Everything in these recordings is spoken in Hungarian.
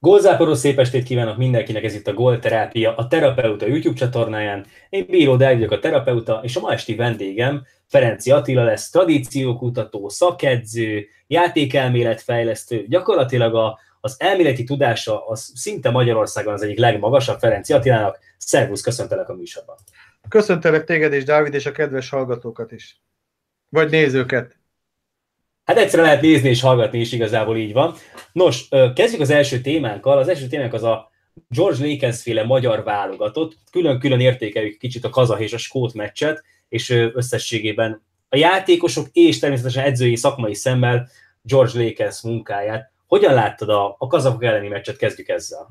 Gólzáporó szép estét kívánok mindenkinek, ez itt a Gól Terápia, a Terapeuta YouTube csatornáján. Én Bíró Dávid a terapeuta, és a ma esti vendégem Ferenci Attila lesz, tradíciókutató, szakedző, játékelméletfejlesztő, gyakorlatilag a, az elméleti tudása az szinte Magyarországon az egyik legmagasabb Ferenci Attilának. Szervusz, köszöntelek a műsorban. Köszöntelek téged és Dávid és a kedves hallgatókat is. Vagy nézőket. Hát egyszerűen lehet nézni és hallgatni is, igazából így van. Nos, kezdjük az első témánkkal. Az első témánk az a George Lakens féle magyar válogatott. Külön-külön értékeljük kicsit a kazah és a skót meccset, és összességében a játékosok és természetesen edzői szakmai szemmel George Lakens munkáját. Hogyan láttad a, a kazakok elleni meccset? Kezdjük ezzel.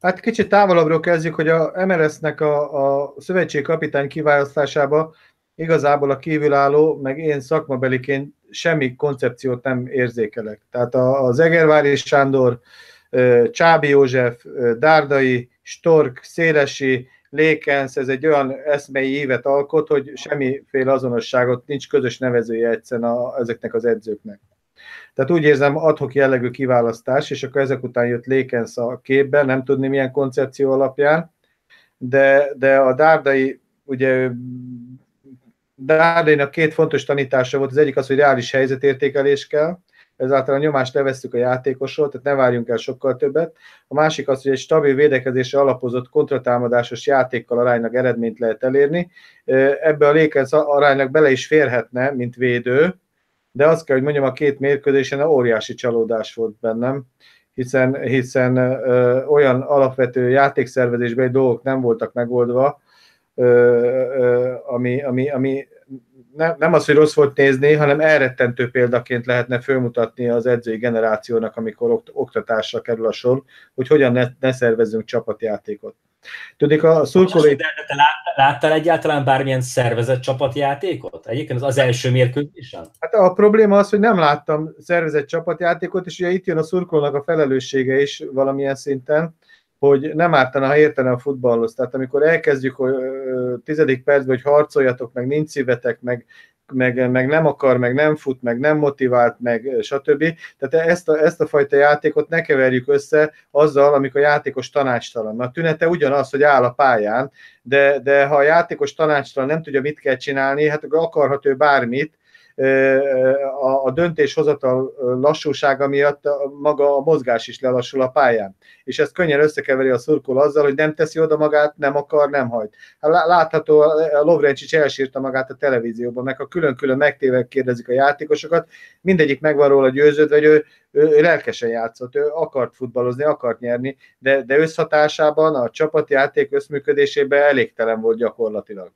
Hát kicsit távolabbról kezdjük, hogy a MLS-nek a, a szövetség kapitány kiválasztásába igazából a kívülálló, meg én szakmabeliként semmi koncepciót nem érzékelek. Tehát az Egervári Sándor, Csábi József, Dárdai, Stork, Szélesi, Lékensz, ez egy olyan eszmei évet alkot, hogy semmiféle azonosságot, nincs közös nevezője egyszerűen a, ezeknek az edzőknek. Tehát úgy érzem adhok jellegű kiválasztás, és akkor ezek után jött Lékensz a képben, nem tudni milyen koncepció alapján, de, de a Dárdai ugye Dárdainak két fontos tanítása volt, az egyik az, hogy reális helyzetértékelés kell, ezáltal a nyomást levesszük a játékosról, tehát ne várjunk el sokkal többet. A másik az, hogy egy stabil védekezésre alapozott kontratámadásos játékkal aránylag eredményt lehet elérni. Ebbe a Lakers aránylag bele is férhetne, mint védő, de azt kell, hogy mondjam, a két mérkőzésen óriási csalódás volt bennem, hiszen, hiszen ö, olyan alapvető játékszervezésbeli dolgok nem voltak megoldva, ami, ami, ami ne, nem az, hogy rossz volt nézni, hanem elrettentő példaként lehetne fölmutatni az edzői generációnak, amikor oktatásra kerül a sor, hogy hogyan ne, ne szervezzünk csapatjátékot. Tudik, a szurkolói... Te láttál egyáltalán bármilyen szervezett csapatjátékot? Egyébként az, az első mérkőzésen? Hát a probléma az, hogy nem láttam szervezett csapatjátékot, és ugye itt jön a szurkolónak a felelőssége is valamilyen szinten, hogy nem ártana, ha értene a futballhoz. Tehát amikor elkezdjük hogy tizedik percben, hogy harcoljatok, meg nincs szívetek, meg, meg, meg nem akar, meg nem fut, meg nem motivált, meg stb. Tehát ezt a, ezt a fajta játékot ne keverjük össze azzal, amikor a játékos tanácstalan. A tünete ugyanaz, hogy áll a pályán, de, de ha a játékos tanácstalan nem tudja, mit kell csinálni, hát akkor akarhat ő bármit, a, a döntéshozatal lassúsága miatt maga a mozgás is lelassul a pályán. És ezt könnyen összekeveri a szurkol azzal, hogy nem teszi oda magát, nem akar, nem hajt. Hát látható, a Lovrencsics elsírta magát a televízióban, meg ha külön-külön megtéve kérdezik a játékosokat, mindegyik meg van róla győződve, hogy ő, ő lelkesen játszott, ő akart futballozni, akart nyerni, de, de összhatásában, a csapatjáték összműködésében elégtelen volt gyakorlatilag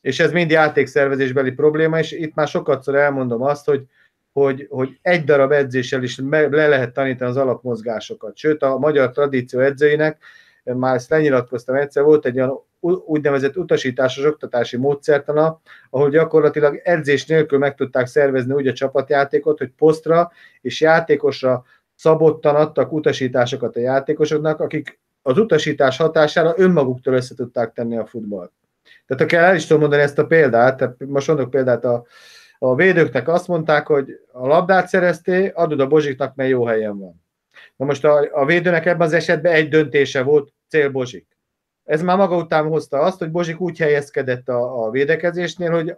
és ez mind játékszervezésbeli probléma, és itt már sokatszor elmondom azt, hogy, hogy, hogy egy darab edzéssel is le lehet tanítani az alapmozgásokat. Sőt, a magyar tradíció edzőinek, már ezt lenyilatkoztam egyszer, volt egy olyan úgynevezett utasításos oktatási módszertana, ahol gyakorlatilag edzés nélkül meg tudták szervezni úgy a csapatjátékot, hogy posztra és játékosra szabottan adtak utasításokat a játékosoknak, akik az utasítás hatására önmaguktól össze tudták tenni a futballt. Tehát akár el is tudom mondani ezt a példát, tehát most mondok példát a, a védőknek azt mondták, hogy a labdát szerezté, adod a Bozsiknak, mert jó helyen van. Na most a, a védőnek ebben az esetben egy döntése volt, cél Bozsik. Ez már maga után hozta azt, hogy Bozsik úgy helyezkedett a, a védekezésnél, hogy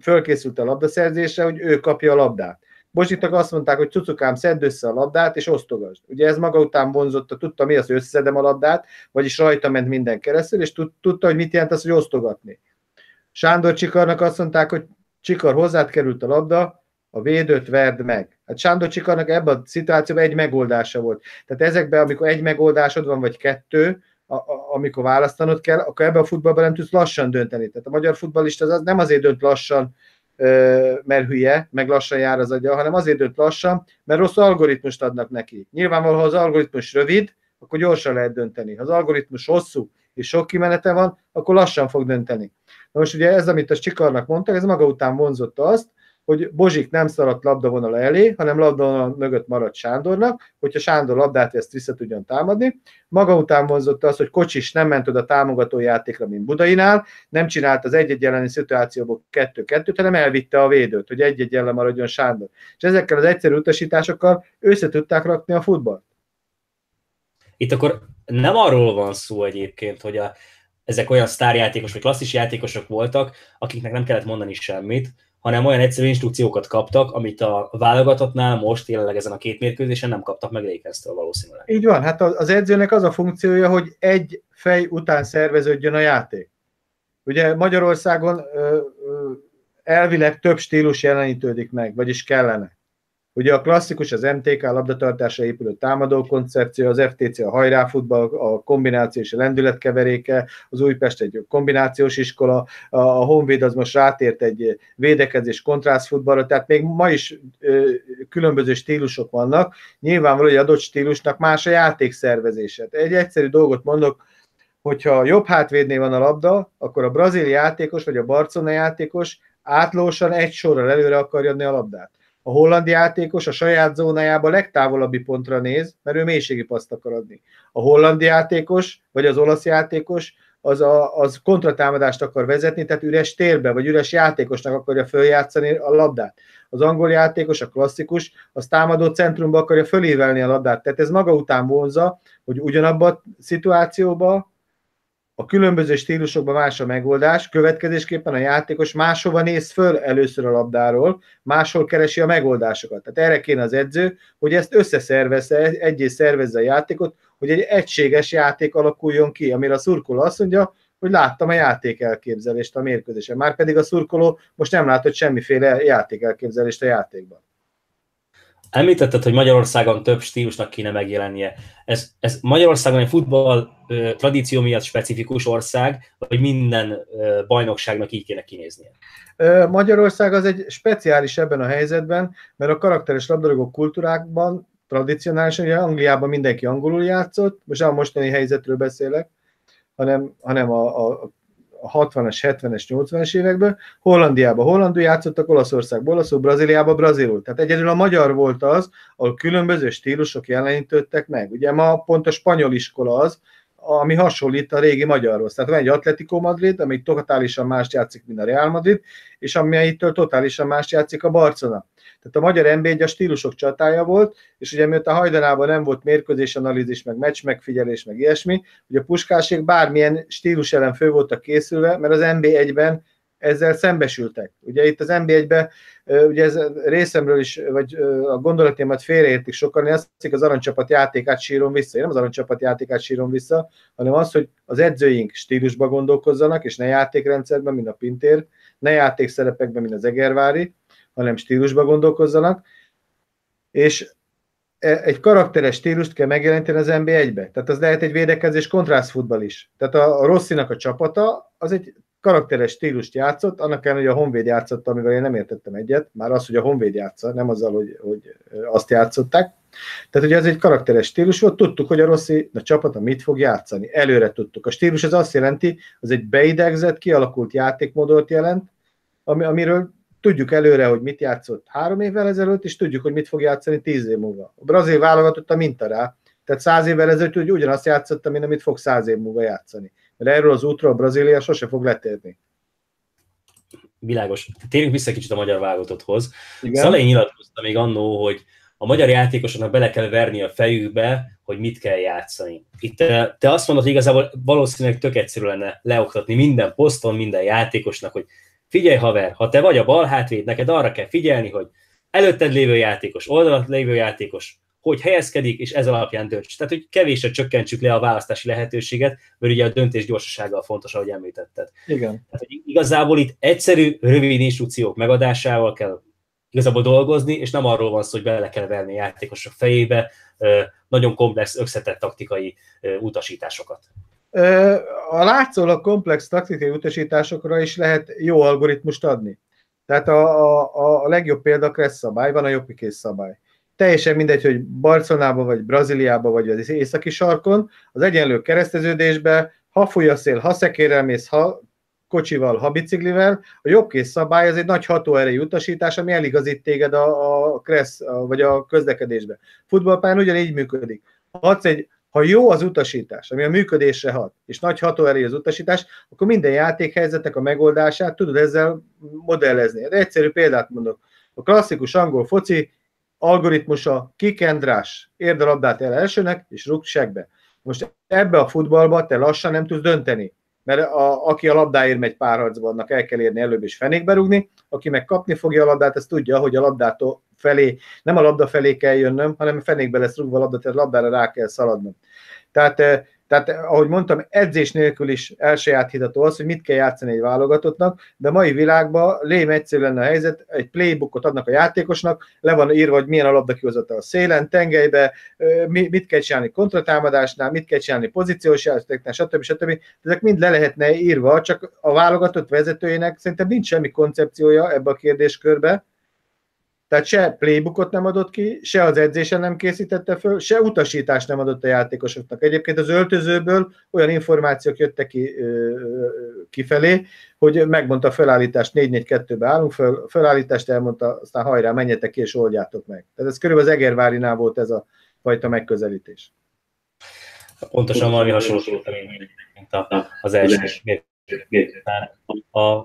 fölkészült a labdaszerzésre, hogy ő kapja a labdát. Bozsiknak azt mondták, hogy cucukám, szedd össze a labdát, és osztogasd. Ugye ez maga után vonzotta, tudta mi az, hogy összeszedem a labdát, vagyis rajta ment minden keresztül, és tudta, hogy mit jelent az, hogy osztogatni. Sándor Csikarnak azt mondták, hogy Csikar hozzád került a labda, a védőt verd meg. Hát Sándor Csikarnak ebben a szituációban egy megoldása volt. Tehát ezekben, amikor egy megoldásod van, vagy kettő, a, a, amikor választanod kell, akkor ebben a futballban nem tudsz lassan dönteni. Tehát a magyar futballista az nem azért dönt lassan, mert hülye, meg lassan jár az agya, hanem azért dönt lassan, mert rossz algoritmust adnak neki. Nyilvánvalóan, ha az algoritmus rövid, akkor gyorsan lehet dönteni. Ha az algoritmus hosszú és sok kimenete van, akkor lassan fog dönteni. Na most ugye ez, amit a Csikarnak mondtak, ez maga után vonzotta azt, hogy Bozsik nem szaladt labdavonala elé, hanem labdavonal mögött maradt Sándornak, hogyha Sándor labdát vesz, vissza tudjon támadni. Maga után vonzott az, hogy Kocsis nem ment oda támogató játékra, mint Budainál, nem csinált az egy-egy elleni szituációból kettő-kettőt, hanem elvitte a védőt, hogy egy-egy ellen maradjon Sándor. És ezekkel az egyszerű utasításokkal össze tudták rakni a futballt. itt akkor nem arról van szó egyébként, hogy a, ezek olyan sztárjátékos vagy klasszis játékosok voltak, akiknek nem kellett mondani semmit, hanem olyan egyszerű instrukciókat kaptak, amit a válogatottnál most jelenleg ezen a két mérkőzésen nem kaptak meg Lakerstől valószínűleg. Így van, hát az edzőnek az a funkciója, hogy egy fej után szerveződjön a játék. Ugye Magyarországon elvileg több stílus jelenítődik meg, vagyis kellene. Ugye a klasszikus az MTK labdatartásra épülő támadó koncepció, az FTC a hajráfutball, a kombináció és a lendületkeveréke, az Újpest egy kombinációs iskola, a Honvéd az most rátért egy védekezés kontrászfutballra, tehát még ma is ö, különböző stílusok vannak. Nyilvánvaló, hogy adott stílusnak más a játékszervezése. Egy egyszerű dolgot mondok, hogyha jobb hátvédnél van a labda, akkor a brazil játékos vagy a Barcelona játékos átlósan egy sorral előre akarja adni a labdát a holland játékos a saját zónájába legtávolabbi pontra néz, mert ő mélységi paszt akar adni. A holland játékos, vagy az olasz játékos, az, a, az kontratámadást akar vezetni, tehát üres térbe, vagy üres játékosnak akarja följátszani a labdát. Az angol játékos, a klasszikus, az támadó centrumba akarja fölívelni a labdát. Tehát ez maga után vonza, hogy ugyanabban a szituációban a különböző stílusokban más a megoldás, következésképpen a játékos máshova néz föl először a labdáról, máshol keresi a megoldásokat. Tehát erre kéne az edző, hogy ezt összeszervezze, egyé szervezze a játékot, hogy egy egységes játék alakuljon ki, amire a szurkoló azt mondja, hogy láttam a játék elképzelést a mérkőzésen. Már pedig a szurkoló most nem látott semmiféle játék elképzelést a játékban. Említetted, hogy Magyarországon több stílusnak kéne megjelennie. Ez, ez Magyarországon egy futball ö, tradíció miatt specifikus ország, vagy minden ö, bajnokságnak így kéne kinéznie? Magyarország az egy speciális ebben a helyzetben, mert a karakteres labdarúgó kultúrákban tradicionálisan, ugye Angliában mindenki angolul játszott, most nem a mostani helyzetről beszélek, hanem, hanem a, a a 60-as, 70-es, 80-es években, Hollandiában hollandul játszottak, Olaszországban olaszul, Brazíliában brazilul. Tehát egyedül a magyar volt az, ahol különböző stílusok jelenítődtek meg. Ugye ma pont a spanyol iskola az, ami hasonlít a régi magyarhoz. Tehát van egy Atletico Madrid, ami totálisan más játszik, mint a Real Madrid, és amelyitől totálisan más játszik a Barcelona. Tehát a magyar nb a stílusok csatája volt, és ugye miatt a hajdanában nem volt mérkőzés analízis, meg meccs megfigyelés, meg ilyesmi, ugye a puskásék bármilyen stílus ellen fő voltak készülve, mert az NB1-ben ezzel szembesültek. Ugye itt az NB1-ben, ugye ez részemről is, vagy a gondolatémat félreértik sokan, azt hiszik, az aranycsapat játékát sírom vissza. Én nem az aranycsapat játékát sírom vissza, hanem az, hogy az edzőink stílusba gondolkozzanak, és ne játékrendszerben, mint a Pintér, ne játékszerepekben, mint az Egervári, hanem stílusba gondolkozzanak, és e, egy karakteres stílust kell megjelenteni az NB1-be. Tehát az lehet egy védekezés kontrászfutball is. Tehát a, a Rosszinak a csapata az egy karakteres stílust játszott, annak ellenére, hogy a Honvéd játszott, amivel én nem értettem egyet, már az, hogy a Honvéd játsza, nem azzal, hogy, hogy azt játszották. Tehát ugye ez egy karakteres stílus volt, tudtuk, hogy a Rossi, a csapata mit fog játszani, előre tudtuk. A stílus az azt jelenti, az egy beidegzett, kialakult játékmódot jelent, ami, amiről tudjuk előre, hogy mit játszott három évvel ezelőtt, és tudjuk, hogy mit fog játszani tíz év múlva. A brazil válogatott a minta rá, tehát száz évvel ezelőtt ugyanazt játszott, mint amit fog száz év múlva játszani. Mert erről az útról a Brazília sose fog letérni. Világos. Térjünk vissza kicsit a magyar válogatotthoz. Szalai nyilatkozta még annó, hogy a magyar játékosoknak bele kell verni a fejükbe, hogy mit kell játszani. Itt te, te azt mondod, hogy igazából valószínűleg tök egyszerű lenne leoktatni minden poszton, minden játékosnak, hogy figyelj haver, ha te vagy a bal hátvéd, neked arra kell figyelni, hogy előtted lévő játékos, oldalat lévő játékos, hogy helyezkedik, és ez alapján dönts. Tehát, hogy kevésre csökkentsük le a választási lehetőséget, mert ugye a döntés gyorsasággal fontos, ahogy említetted. Igen. Tehát, hogy igazából itt egyszerű, rövid instrukciók megadásával kell igazából dolgozni, és nem arról van szó, hogy bele kell verni a játékosok fejébe nagyon komplex, összetett taktikai utasításokat. A látszólag komplex taktikai utasításokra is lehet jó algoritmust adni. Tehát a, a, a legjobb példa a szabály, van a jobbikész szabály. Teljesen mindegy, hogy Barcelonába, vagy Brazíliába, vagy az északi sarkon, az egyenlő kereszteződésbe, ha fúj a szél, ha szekérrel mész, ha kocsival, ha biciklivel, a jobbkész szabály az egy nagy hatóerejű utasítás, ami eligazít téged a, a kressz, a, vagy a közlekedésbe. Futballpályán ugyanígy működik. Ha egy ha jó az utasítás, ami a működésre hat, és nagy hatóerő az utasítás, akkor minden játékhelyzetek a megoldását tudod ezzel modellezni. De egyszerű példát mondok. A klasszikus angol foci algoritmusa kikendrás, érd a labdát el elsőnek, és rúg segbe. Most ebbe a futballba te lassan nem tudsz dönteni, mert a, aki a labdáért megy párharcban, annak el kell érni előbb is fenékbe rugni, aki meg kapni fogja a labdát, ez tudja, hogy a labdától felé, nem a labda felé kell jönnöm, hanem fenékbe lesz rúgva a labda, tehát a labdára rá kell szaladnom. Tehát tehát, ahogy mondtam, edzés nélkül is elsajátítható az, hogy mit kell játszani egy válogatottnak, de mai világban lém egyszerű lenne a helyzet, egy playbookot adnak a játékosnak, le van írva, hogy milyen a labda a szélen, tengelybe, mit kell csinálni kontratámadásnál, mit kell csinálni pozíciós játéknál, stb. stb. Ezek mind le lehetne írva, csak a válogatott vezetőjének szerintem nincs semmi koncepciója ebbe a kérdéskörbe, tehát se playbookot nem adott ki, se az edzésen nem készítette föl, se utasítást nem adott a játékosoknak. Egyébként az öltözőből olyan információk jöttek ki kifelé, hogy megmondta a felállítást 4-4-2-be állunk, föl, felállítást elmondta, aztán hajrá, menjetek ki és oldjátok meg. Tehát ez körülbelül az Egervárinál volt ez a fajta megközelítés. Pontosan valami hasonló, mint az első a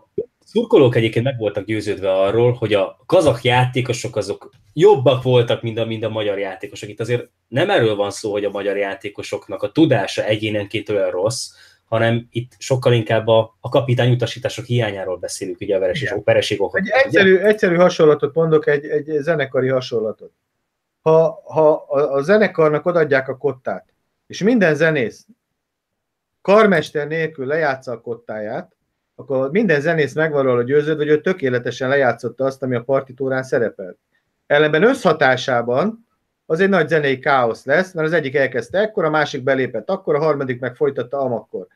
szurkolók egyébként meg voltak győződve arról, hogy a kazak játékosok azok jobbak voltak, mint a, mint a magyar játékosok. Itt azért nem erről van szó, hogy a magyar játékosoknak a tudása egyénenként olyan rossz, hanem itt sokkal inkább a, a kapitány utasítások hiányáról beszélünk, ugye a veres és vereség Egy egyszerű, egyszerű hasonlatot mondok, egy, egy zenekari hasonlatot. Ha, ha a, a zenekarnak odaadják a kottát, és minden zenész karmester nélkül lejátsza a kottáját, akkor minden zenész megvan róla győződve, hogy ő tökéletesen lejátszotta azt, ami a partitúrán szerepelt. Ellenben összhatásában az egy nagy zenei káosz lesz, mert az egyik elkezdte ekkor, a másik belépett akkor, a harmadik meg folytatta amakkor.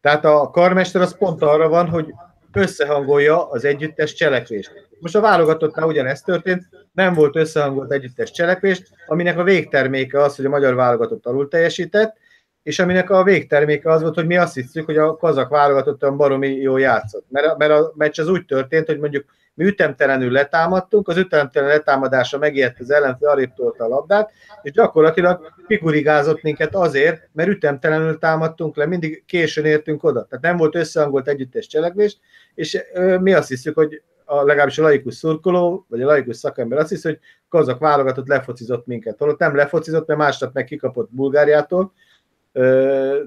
Tehát a karmester az pont arra van, hogy összehangolja az együttes cselekvést. Most a válogatottnál ugyanezt történt, nem volt összehangolt együttes cselekvést, aminek a végterméke az, hogy a magyar válogatott alul teljesített, és aminek a végterméke az volt, hogy mi azt hiszük, hogy a kazak válogatottan baromi jó játszott. Mert a, mert a meccs az úgy történt, hogy mondjuk mi ütemtelenül letámadtunk, az ütemtelen letámadása megijedt az ellenfél, arrébb a labdát, és gyakorlatilag figurigázott minket azért, mert ütemtelenül támadtunk le, mindig későn értünk oda. Tehát nem volt összehangolt együttes cselekvés, és mi azt hiszük, hogy a, legalábbis a laikus szurkoló, vagy a laikus szakember azt hiszi, hogy kazak válogatott lefocizott minket. Holott nem lefocizott, mert másnap meg kikapott Bulgáriától,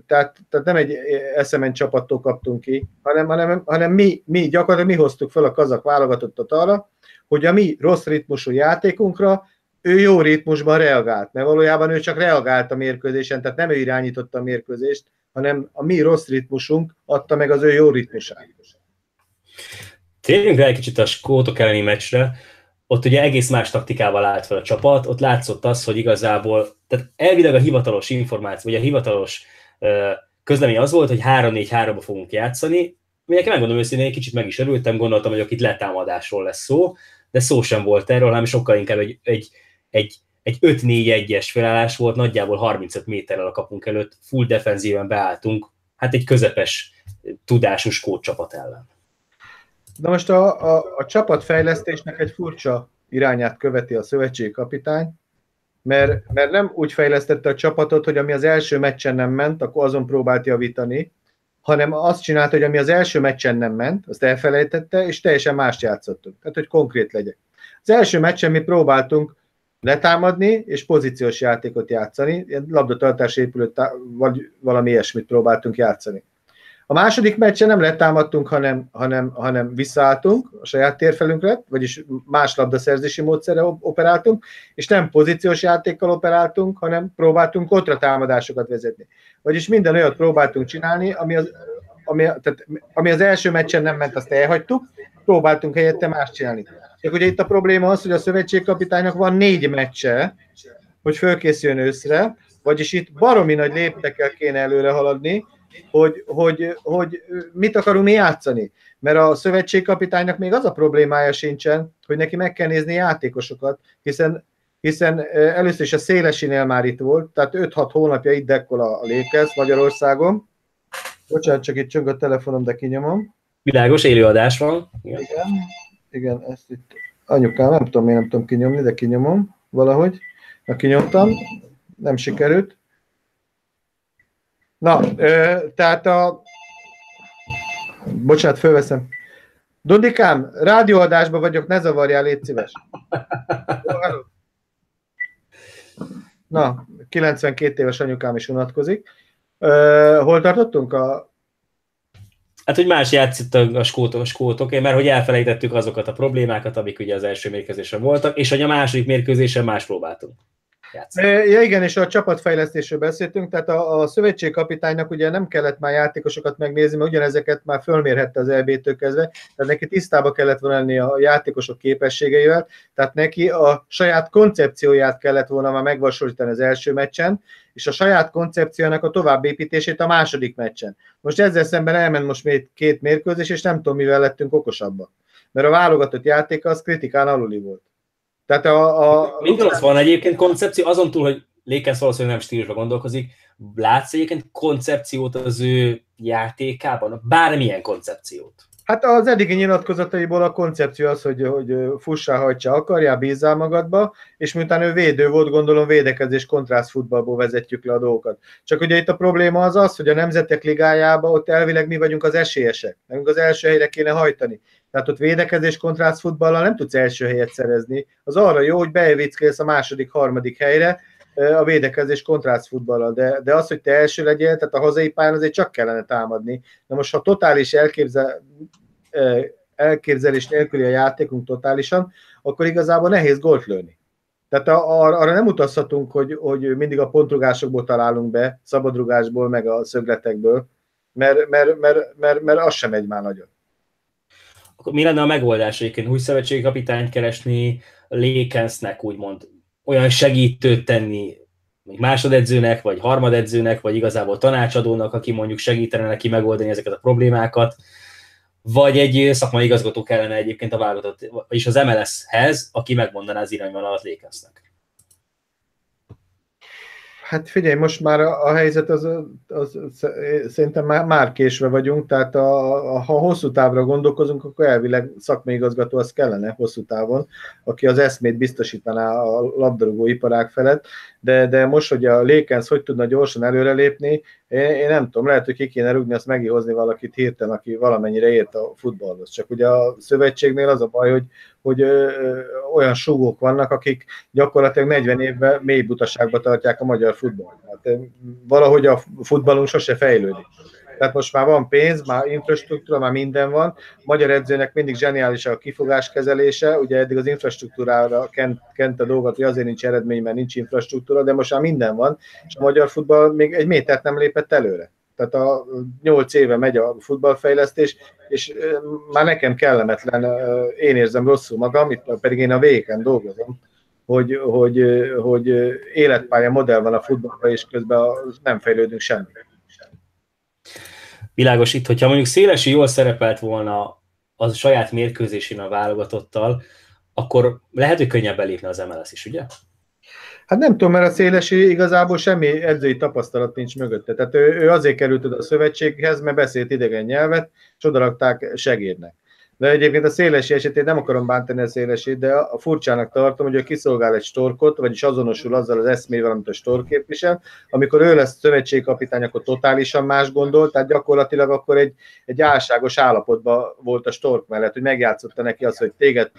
tehát, tehát nem egy eszemen csapattól kaptunk ki, hanem, hanem, hanem mi, mi gyakorlatilag mi hoztuk fel a kazak válogatottat arra, hogy a mi rossz ritmusú játékunkra ő jó ritmusban reagált, mert valójában ő csak reagált a mérkőzésen, tehát nem ő irányította a mérkőzést, hanem a mi rossz ritmusunk adta meg az ő jó ritmusát. Térjünk rá egy kicsit a skótok elleni meccsre ott ugye egész más taktikával állt fel a csapat, ott látszott az, hogy igazából, tehát elvileg a hivatalos információ, vagy a hivatalos közlemény az volt, hogy 3-4-3-ba fogunk játszani, aminek megmondom őszintén, egy kicsit meg is örültem, gondoltam, hogy itt letámadásról lesz szó, de szó sem volt erről, hanem sokkal inkább egy, egy, egy, egy 5-4-1-es felállás volt, nagyjából 35 méterrel a kapunk előtt, full defenzíven beálltunk, hát egy közepes tudású skót csapat ellen. Na most a, a, a csapatfejlesztésnek egy furcsa irányát követi a szövetségi kapitány, mert, mert nem úgy fejlesztette a csapatot, hogy ami az első meccsen nem ment, akkor azon próbált javítani, hanem azt csinálta, hogy ami az első meccsen nem ment, azt elfelejtette, és teljesen mást játszottunk. Tehát, hogy konkrét legyek. Az első meccsen mi próbáltunk letámadni, és pozíciós játékot játszani, ilyen labdatartás épülő, vagy valami ilyesmit próbáltunk játszani. A második meccsen nem letámadtunk, hanem, hanem, hanem visszaálltunk a saját térfelünkre, vagyis más labdaszerzési módszerre operáltunk, és nem pozíciós játékkal operáltunk, hanem próbáltunk kontratámadásokat vezetni. Vagyis minden olyat próbáltunk csinálni, ami az, ami, tehát, ami az első meccsen nem ment, azt elhagytuk, próbáltunk helyette más csinálni. Csak ugye itt a probléma az, hogy a szövetségkapitánynak van négy meccse, hogy fölkészüljön őszre, vagyis itt baromi nagy léptekkel kéne előre haladni, hogy, hogy, hogy mit akarunk mi játszani. Mert a szövetségkapitánynak még az a problémája sincsen, hogy neki meg kell nézni játékosokat, hiszen hiszen először is a Szélesinél már itt volt, tehát 5-6 hónapja itt dekkol a Lakers Magyarországon. Bocsánat, csak itt csöng a telefonom, de kinyomom. Világos élőadás van. Igen, igen, igen ezt itt anyukám, nem tudom, én nem tudom kinyomni, de kinyomom valahogy. Na, kinyomtam, nem sikerült. Na, ö, tehát a... Bocsánat, fölveszem. Dundikám, rádióadásban vagyok, ne zavarjál, légy szíves. Na, 92 éves anyukám is unatkozik. Uh, hol tartottunk? A... Hát, hogy más játszott a skótok, a skótok, mert hogy elfelejtettük azokat a problémákat, amik ugye az első mérkőzésen voltak, és hogy a második mérkőzésen más próbáltunk játszani. Ja igen, és a csapatfejlesztésről beszéltünk, tehát a, a szövetségkapitánynak ugye nem kellett már játékosokat megnézni, mert ugyanezeket már fölmérhette az EB-től kezdve, tehát neki tisztába kellett volna lenni a játékosok képességeivel, tehát neki a saját koncepcióját kellett volna már megvalósítani az első meccsen, és a saját koncepciónak a továbbépítését a második meccsen. Most ezzel szemben elment most még két mérkőzés, és nem tudom, mivel lettünk okosabbak. Mert a válogatott játéka az kritikán aluli volt. Tehát a, a... Az van egyébként koncepció, azon túl, hogy Lékens valószínűleg nem stílusra gondolkozik, látsz egyébként koncepciót az ő játékában? Bármilyen koncepciót? Hát az eddigi nyilatkozataiból a koncepció az, hogy, hogy fussá, hajtsa akarjál, bízzál magadba, és miután ő védő volt, gondolom védekezés kontrász futballból vezetjük le a dolgokat. Csak ugye itt a probléma az az, hogy a Nemzetek Ligájában ott elvileg mi vagyunk az esélyesek. Nekünk az első helyre kéne hajtani. Tehát ott védekezés kontrász futballal nem tudsz első helyet szerezni. Az arra jó, hogy beevickélsz a második, harmadik helyre, a védekezés kontrász futballal, de, de az, hogy te első legyél, tehát a hazai pályán azért csak kellene támadni. Na most, ha totális elképzel, elképzelés nélküli a játékunk totálisan, akkor igazából nehéz gólt lőni. Tehát arra nem utazhatunk, hogy, hogy mindig a pontrugásokból találunk be, szabadrugásból, meg a szögletekből, mert, mert, mert, mert, mert az sem megy már nagyon. Akkor mi lenne a megoldás egyébként? Új szövetségi kapitányt keresni, Lékensznek úgymond olyan segítőt tenni, még másodedzőnek, vagy harmadedzőnek, vagy igazából tanácsadónak, aki mondjuk segítene neki megoldani ezeket a problémákat, vagy egy szakmai igazgató kellene egyébként a válogatott, vagyis az MLS-hez, aki megmondaná az irányvonalat Lékensznek. Hát figyelj, most már a, a helyzet az, az, az szerintem már, már késve vagyunk, tehát a, a, ha hosszú távra gondolkozunk, akkor elvileg szakmai igazgató az kellene hosszú távon, aki az eszmét biztosítaná a labdarúgó iparág felett, de, de most, hogy a Lékenz hogy tudna gyorsan előrelépni, én, én nem tudom, lehet, hogy ki kéne rúgni, azt meghozni valakit hirtelen, aki valamennyire ért a futballhoz. Csak ugye a szövetségnél az a baj, hogy, hogy ö, olyan súgók vannak, akik gyakorlatilag 40 évben mély butaságba tartják a magyar futballt. Hát, valahogy a futballunk sose fejlődik. Tehát most már van pénz, már infrastruktúra, már minden van. Magyar edzőnek mindig zseniális a kifogás kezelése, ugye eddig az infrastruktúrára kent, kent a dolgot, hogy azért nincs eredmény, mert nincs infrastruktúra, de most már minden van, és a magyar futball még egy métert nem lépett előre. Tehát a nyolc éve megy a futballfejlesztés, és már nekem kellemetlen, én érzem rosszul magam, itt pedig én a véken dolgozom, hogy, hogy, hogy életpálya modell van a futballban, és közben nem fejlődünk semmit világos itt, hogyha mondjuk Szélesi jól szerepelt volna az saját mérkőzésén a válogatottal, akkor lehet, hogy könnyebb belépni az MLS is, ugye? Hát nem tudom, mert a Szélesi igazából semmi edzői tapasztalat nincs mögötte. Tehát ő, ő azért került oda a szövetséghez, mert beszélt idegen nyelvet, és odarakták segédnek. De egyébként a szélesi esetén nem akarom bántani a szélesét, de a furcsának tartom, hogy ő kiszolgál egy storkot, vagyis azonosul azzal az eszmével, amit a stork képvisel. Amikor ő lesz szövetségkapitány, akkor totálisan más gondol, tehát gyakorlatilag akkor egy, egy álságos állapotban volt a stork mellett, hogy megjátszotta neki azt, hogy téged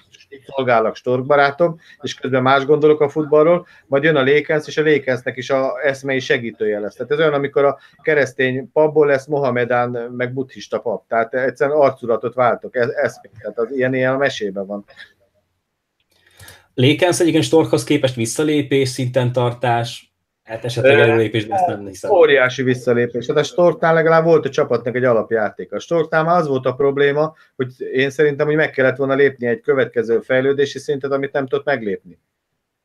szolgálok stork barátom, és közben más gondolok a futballról, majd jön a Lékensz, és a Lékensznek is a eszmei segítője lesz. Tehát ez olyan, amikor a keresztény pabból lesz Mohamedán, meg buddhista pap. Tehát egyszerűen arculatot váltok. Ez, ez eszmék, tehát az ilyen ilyen a mesében van. Lékensz egyébként Storkhoz képest visszalépés, szinten tartás, hát esetleg előlépés, de ezt nem hiszem. Óriási visszalépés. Hát a Storknál legalább volt a csapatnak egy alapjáték. A Storknál már az volt a probléma, hogy én szerintem, hogy meg kellett volna lépni egy következő fejlődési szintet, amit nem tudott meglépni.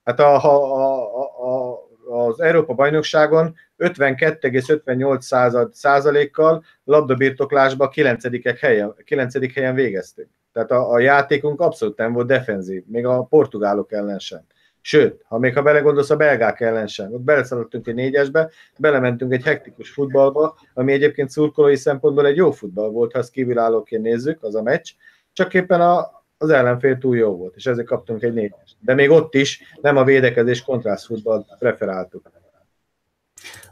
Hát a, a, a, a, az Európa bajnokságon 52,58 százalékkal labdabirtoklásban 9. helyen, 9. helyen végeztünk. Tehát a, a játékunk abszolút nem volt defenzív, még a portugálok ellen sem. Sőt, ha még ha belegondolsz a belgák ellen sem, ott beleszaladtunk egy négyesbe, belementünk egy hektikus futballba, ami egyébként szurkolói szempontból egy jó futball volt, ha azt kívülállóként nézzük, az a meccs, csak éppen a, az ellenfél túl jó volt, és ezért kaptunk egy négyes. De még ott is nem a védekezés kontrász futball preferáltuk.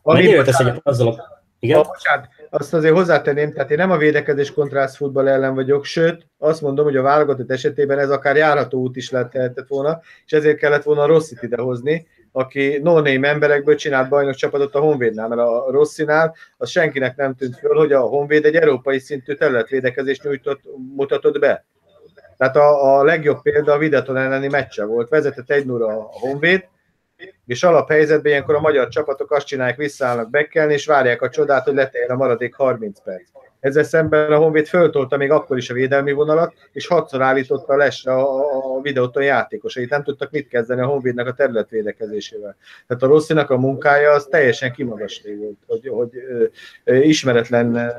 Mennyire tesz egy azzal a... Igen? A, bocsánat, azt azért hozzátenném, tehát én nem a védekezés kontrász futball ellen vagyok, sőt, azt mondom, hogy a válogatott esetében ez akár járható út is lehetett volna, és ezért kellett volna a Rossit idehozni, aki no-name emberekből csinált bajnok csapatot a Honvédnál, mert a Rosszinál az senkinek nem tűnt föl, hogy a Honvéd egy európai szintű területvédekezést nyújtott, mutatott be. Tehát a, a legjobb példa a Videton elleni meccse volt. Vezetett egy 0 a Honvéd, és alaphelyzetben ilyenkor a magyar csapatok azt csinálják, visszaállnak bekkelni, és várják a csodát, hogy leteljen a maradék 30 perc. Ezzel szemben a Honvéd föltolta még akkor is a védelmi vonalat, és hatszor állította lesre a, a videóton játékosait. Nem tudtak mit kezdeni a Honvédnek a területvédekezésével. Tehát a Rosszinak a munkája az teljesen kimagasló volt, hogy, hogy ö, ismeretlen,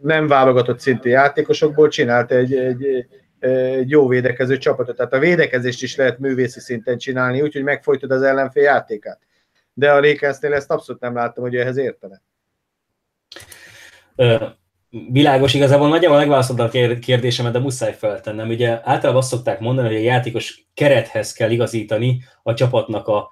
nem válogatott szintű játékosokból csinált egy, egy, egy jó védekező csapatot. Tehát a védekezést is lehet művészi szinten csinálni, úgyhogy megfojtod az ellenfél játékát. De a Lakersnél ezt abszolút nem láttam, hogy ehhez értene. Világos, igazából nagyjából megválaszolta a kérdésemet, de muszáj feltennem. Ugye általában azt szokták mondani, hogy a játékos kerethez kell igazítani a csapatnak a,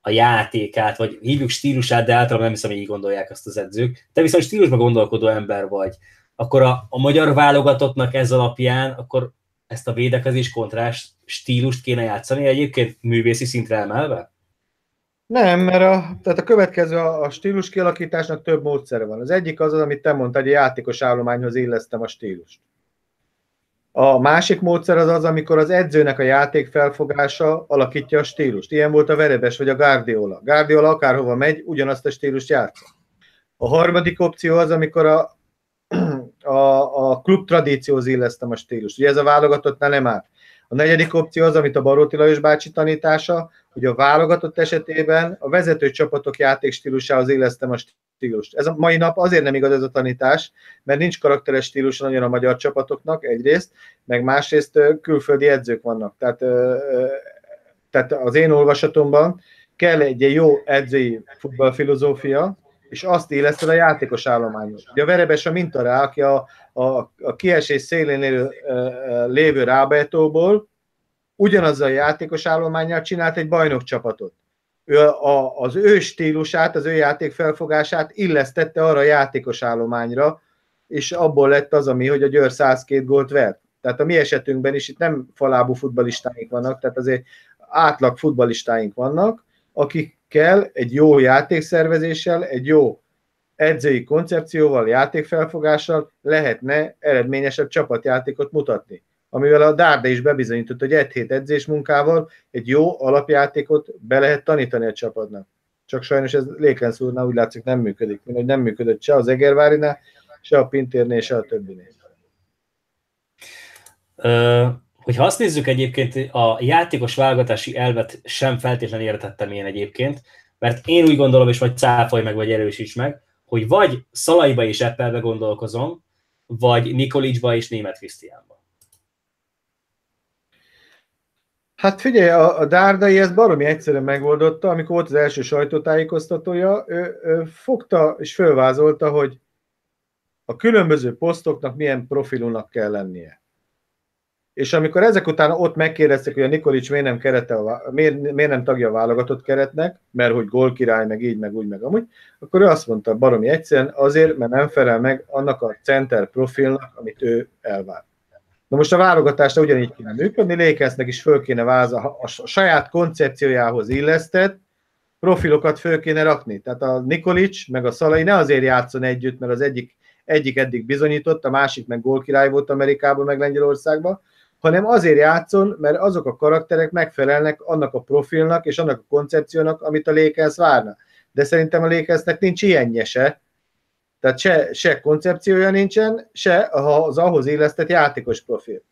a játékát, vagy hívjuk stílusát, de általában nem hiszem, hogy így gondolják azt az edzők. Te viszont stílusba gondolkodó ember vagy. Akkor a, a magyar válogatottnak ez alapján, akkor ezt a védekezés kontrás stílust kéne játszani egyébként művészi szintre emelve? Nem, mert a, tehát a következő a, a stílus kialakításnak több módszere van. Az egyik az, az amit te mondtad, hogy a játékos állományhoz illesztem a stílust. A másik módszer az az, amikor az edzőnek a játék felfogása alakítja a stílust. Ilyen volt a Verebes vagy a Guardiola. Guardiola akárhova megy, ugyanazt a stílust játsza. A harmadik opció az, amikor a, a, a klub tradícióhoz illesztem a stílust. Ugye ez a válogatottnál nem áll. A negyedik opció az, amit a Baróti Lajos bácsi tanítása, hogy a válogatott esetében a vezető csapatok játékstílusához illesztem a stílust. Ez a mai nap azért nem igaz ez a tanítás, mert nincs karakteres stílus nagyon a magyar csapatoknak egyrészt, meg másrészt külföldi edzők vannak. Tehát, tehát az én olvasatomban kell egy jó edzői futballfilozófia, és azt éleszted a játékos állományot. Ugye a Verebes a minta rá, aki a, a, a kiesés szélén lévő, Rábetóból ugyanazzal a játékos állományjal csinált egy bajnokcsapatot. Ő a, az ő stílusát, az ő játék felfogását illesztette arra a játékos állományra, és abból lett az, ami, hogy a Győr 102 gólt vert. Tehát a mi esetünkben is itt nem falábú futbalistáink vannak, tehát azért átlag futbalistáink vannak, akikkel egy jó játékszervezéssel, egy jó edzői koncepcióval, játékfelfogással lehetne eredményesebb csapatjátékot mutatni amivel a Dárda is bebizonyított, hogy egy hét edzés munkával egy jó alapjátékot be lehet tanítani a csapatnak. Csak sajnos ez Lékensz úrnál úgy látszik nem működik, hogy nem működött se az Egervárinál, se a Pintérnél, se a többinél. Hogyha azt nézzük egyébként, a játékos válogatási elvet sem feltétlenül értettem én egyébként, mert én úgy gondolom, és vagy cáfolj meg, vagy erősíts meg, hogy vagy Szalaiba és Eppelbe gondolkozom, vagy Nikolicsba és Német Krisztiánba. Hát figyelj, a, a Dárdai ezt baromi egyszerűen megoldotta, amikor volt az első sajtótájékoztatója, ő, ő fogta és fölvázolta, hogy a különböző posztoknak milyen profilúnak kell lennie. És amikor ezek után ott megkérdeztek, hogy a Nikolics miért nem, kerete a, miért, miért nem tagja a válogatott keretnek, mert hogy gól király, meg így, meg úgy, meg amúgy, akkor ő azt mondta baromi egyszerűen, azért, mert nem felel meg annak a center profilnak, amit ő elvár. Na most a válogatásra ugyanígy kéne működni, Lékeznek is föl kéne váza, a saját koncepciójához illesztett profilokat föl kéne rakni. Tehát a Nikolics meg a Szalai ne azért játszon együtt, mert az egyik, egyik eddig bizonyított, a másik meg gólkirály volt Amerikában, meg Lengyelországban, hanem azért játszon, mert azok a karakterek megfelelnek annak a profilnak és annak a koncepciónak, amit a Lékez várna. De szerintem a Lékeznek nincs ilyenje se, tehát se, se koncepciója nincsen, se az ahhoz élesztett játékos profil.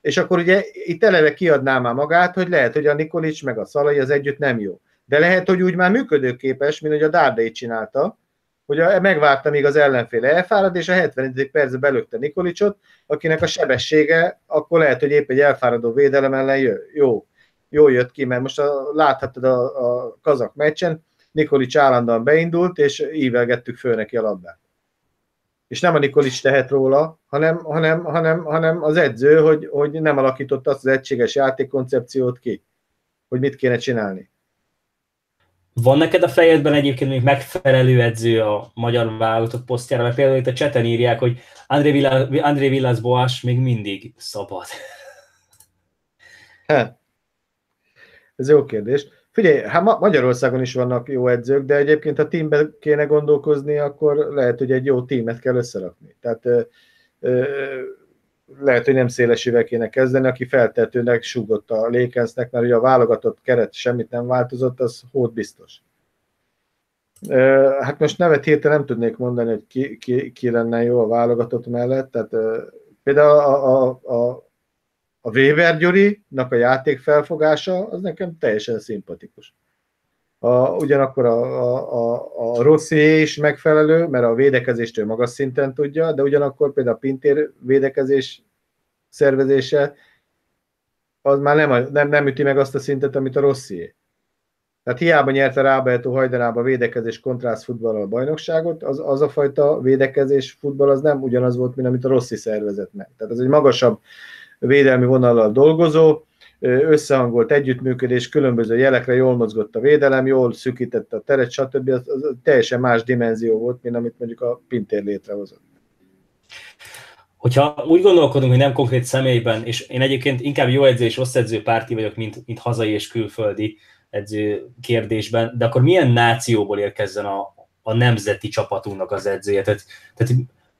És akkor ugye itt eleve kiadná már magát, hogy lehet, hogy a Nikolics meg a Szalai az együtt nem jó. De lehet, hogy úgy már működőképes, mint hogy a Dárdai csinálta, hogy megvárta, míg az ellenfél elfárad, és a 70. percben belökte Nikolicsot, akinek a sebessége akkor lehet, hogy épp egy elfáradó védelem ellen jö, jó, jó jött ki, mert most a, láthattad a, a kazak meccsen, Nikolics állandóan beindult, és ívelgettük föl neki a labdát és nem a Nikolics tehet róla, hanem, hanem, hanem, hanem az edző, hogy, hogy nem alakította azt az egységes játékkoncepciót ki, hogy mit kéne csinálni. Van neked a fejedben egyébként még megfelelő edző a magyar válogatott posztjára, mert például itt a cseten írják, hogy André, Villa, André Villas Boas még mindig szabad. Hát, ez jó kérdés. Figyelj, hát Magyarországon is vannak jó edzők, de egyébként ha teamben kéne gondolkozni, akkor lehet, hogy egy jó tímet kell összerakni. Tehát ö, ö, lehet, hogy nem szélesével kéne kezdeni, aki feltetőnek súgott a Lakersnek, mert ugye a válogatott keret semmit nem változott, az hót biztos. Hát most nevet hirtelen nem tudnék mondani, hogy ki, ki, ki lenne jó a válogatott mellett. Tehát, például a, a, a, a Weber Gyuri-nak a játék felfogása, az nekem teljesen szimpatikus. A, ugyanakkor a, a, a, a Rossi is megfelelő, mert a védekezést ő magas szinten tudja, de ugyanakkor például a Pintér védekezés szervezése az már nem, nem, nem üti meg azt a szintet, amit a Rossi. Tehát hiába nyerte Rábaetó hajdanába védekezés kontrász futball a bajnokságot, az, az a fajta védekezés futball az nem ugyanaz volt, mint amit a Rossi szervezett meg. Tehát ez egy magasabb védelmi vonallal dolgozó, összehangolt együttműködés, különböző jelekre jól mozgott a védelem, jól szűkítette a teret, stb. Az, az teljesen más dimenzió volt, mint amit mondjuk a Pintér létrehozott. Hogyha úgy gondolkodunk, hogy nem konkrét személyben, és én egyébként inkább jó edző és rossz edző párti vagyok, mint, mint hazai és külföldi edző kérdésben, de akkor milyen nációból érkezzen a, a nemzeti csapatunknak az edzője? Tehát, tehát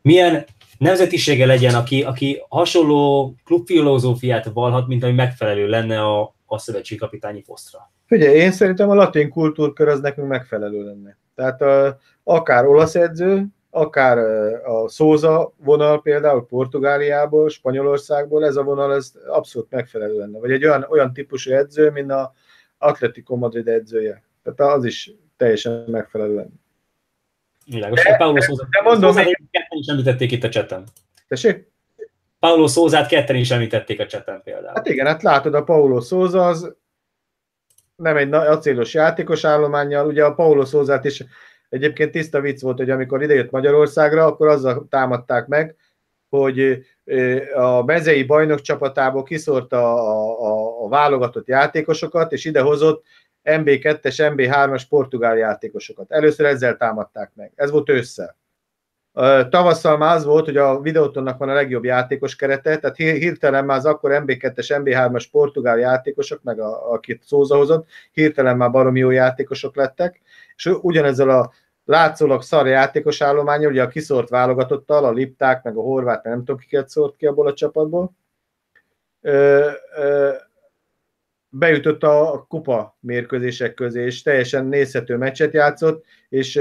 milyen nemzetisége legyen, aki, aki hasonló klubfilozófiát valhat, mint ami megfelelő lenne a, a szövetségkapitányi posztra? Ugye, én szerintem a latin kultúrkör az nekünk megfelelő lenne. Tehát a, akár olasz edző, akár a Szóza vonal például Portugáliából, Spanyolországból, ez a vonal ez abszolút megfelelő lenne. Vagy egy olyan, olyan típusú edző, mint a Atletico Madrid edzője. Tehát az is teljesen megfelelő lenne. Világos. De, Paulo Szóza, de mondom, még... ketten is említették itt a cseten. Tessék? Paulo Szózát ketten is említették a cseten például. Hát igen, hát látod, a Paulo Szóza az nem egy acélos játékos állományjal, ugye a Paulo Szózát is egyébként tiszta vicc volt, hogy amikor idejött Magyarországra, akkor azzal támadták meg, hogy a mezei bajnok csapatából kiszórta a, a, a válogatott játékosokat, és idehozott MB2-es, MB3-as portugál játékosokat. Először ezzel támadták meg. Ez volt ősszel. Tavasszal már az volt, hogy a videótonnak van a legjobb játékos kerete, tehát hirtelen már az akkor MB2-es, MB3-as portugál játékosok, meg a, akit Szóza hozott, hirtelen már baromi jó játékosok lettek, és ugyanezzel a látszólag szar játékos állomány, ugye a kiszort válogatottal, a Lipták, meg a Horvát, nem tudom, kiket szórt ki abból a csapatból, bejutott a kupa mérkőzések közé, és teljesen nézhető meccset játszott, és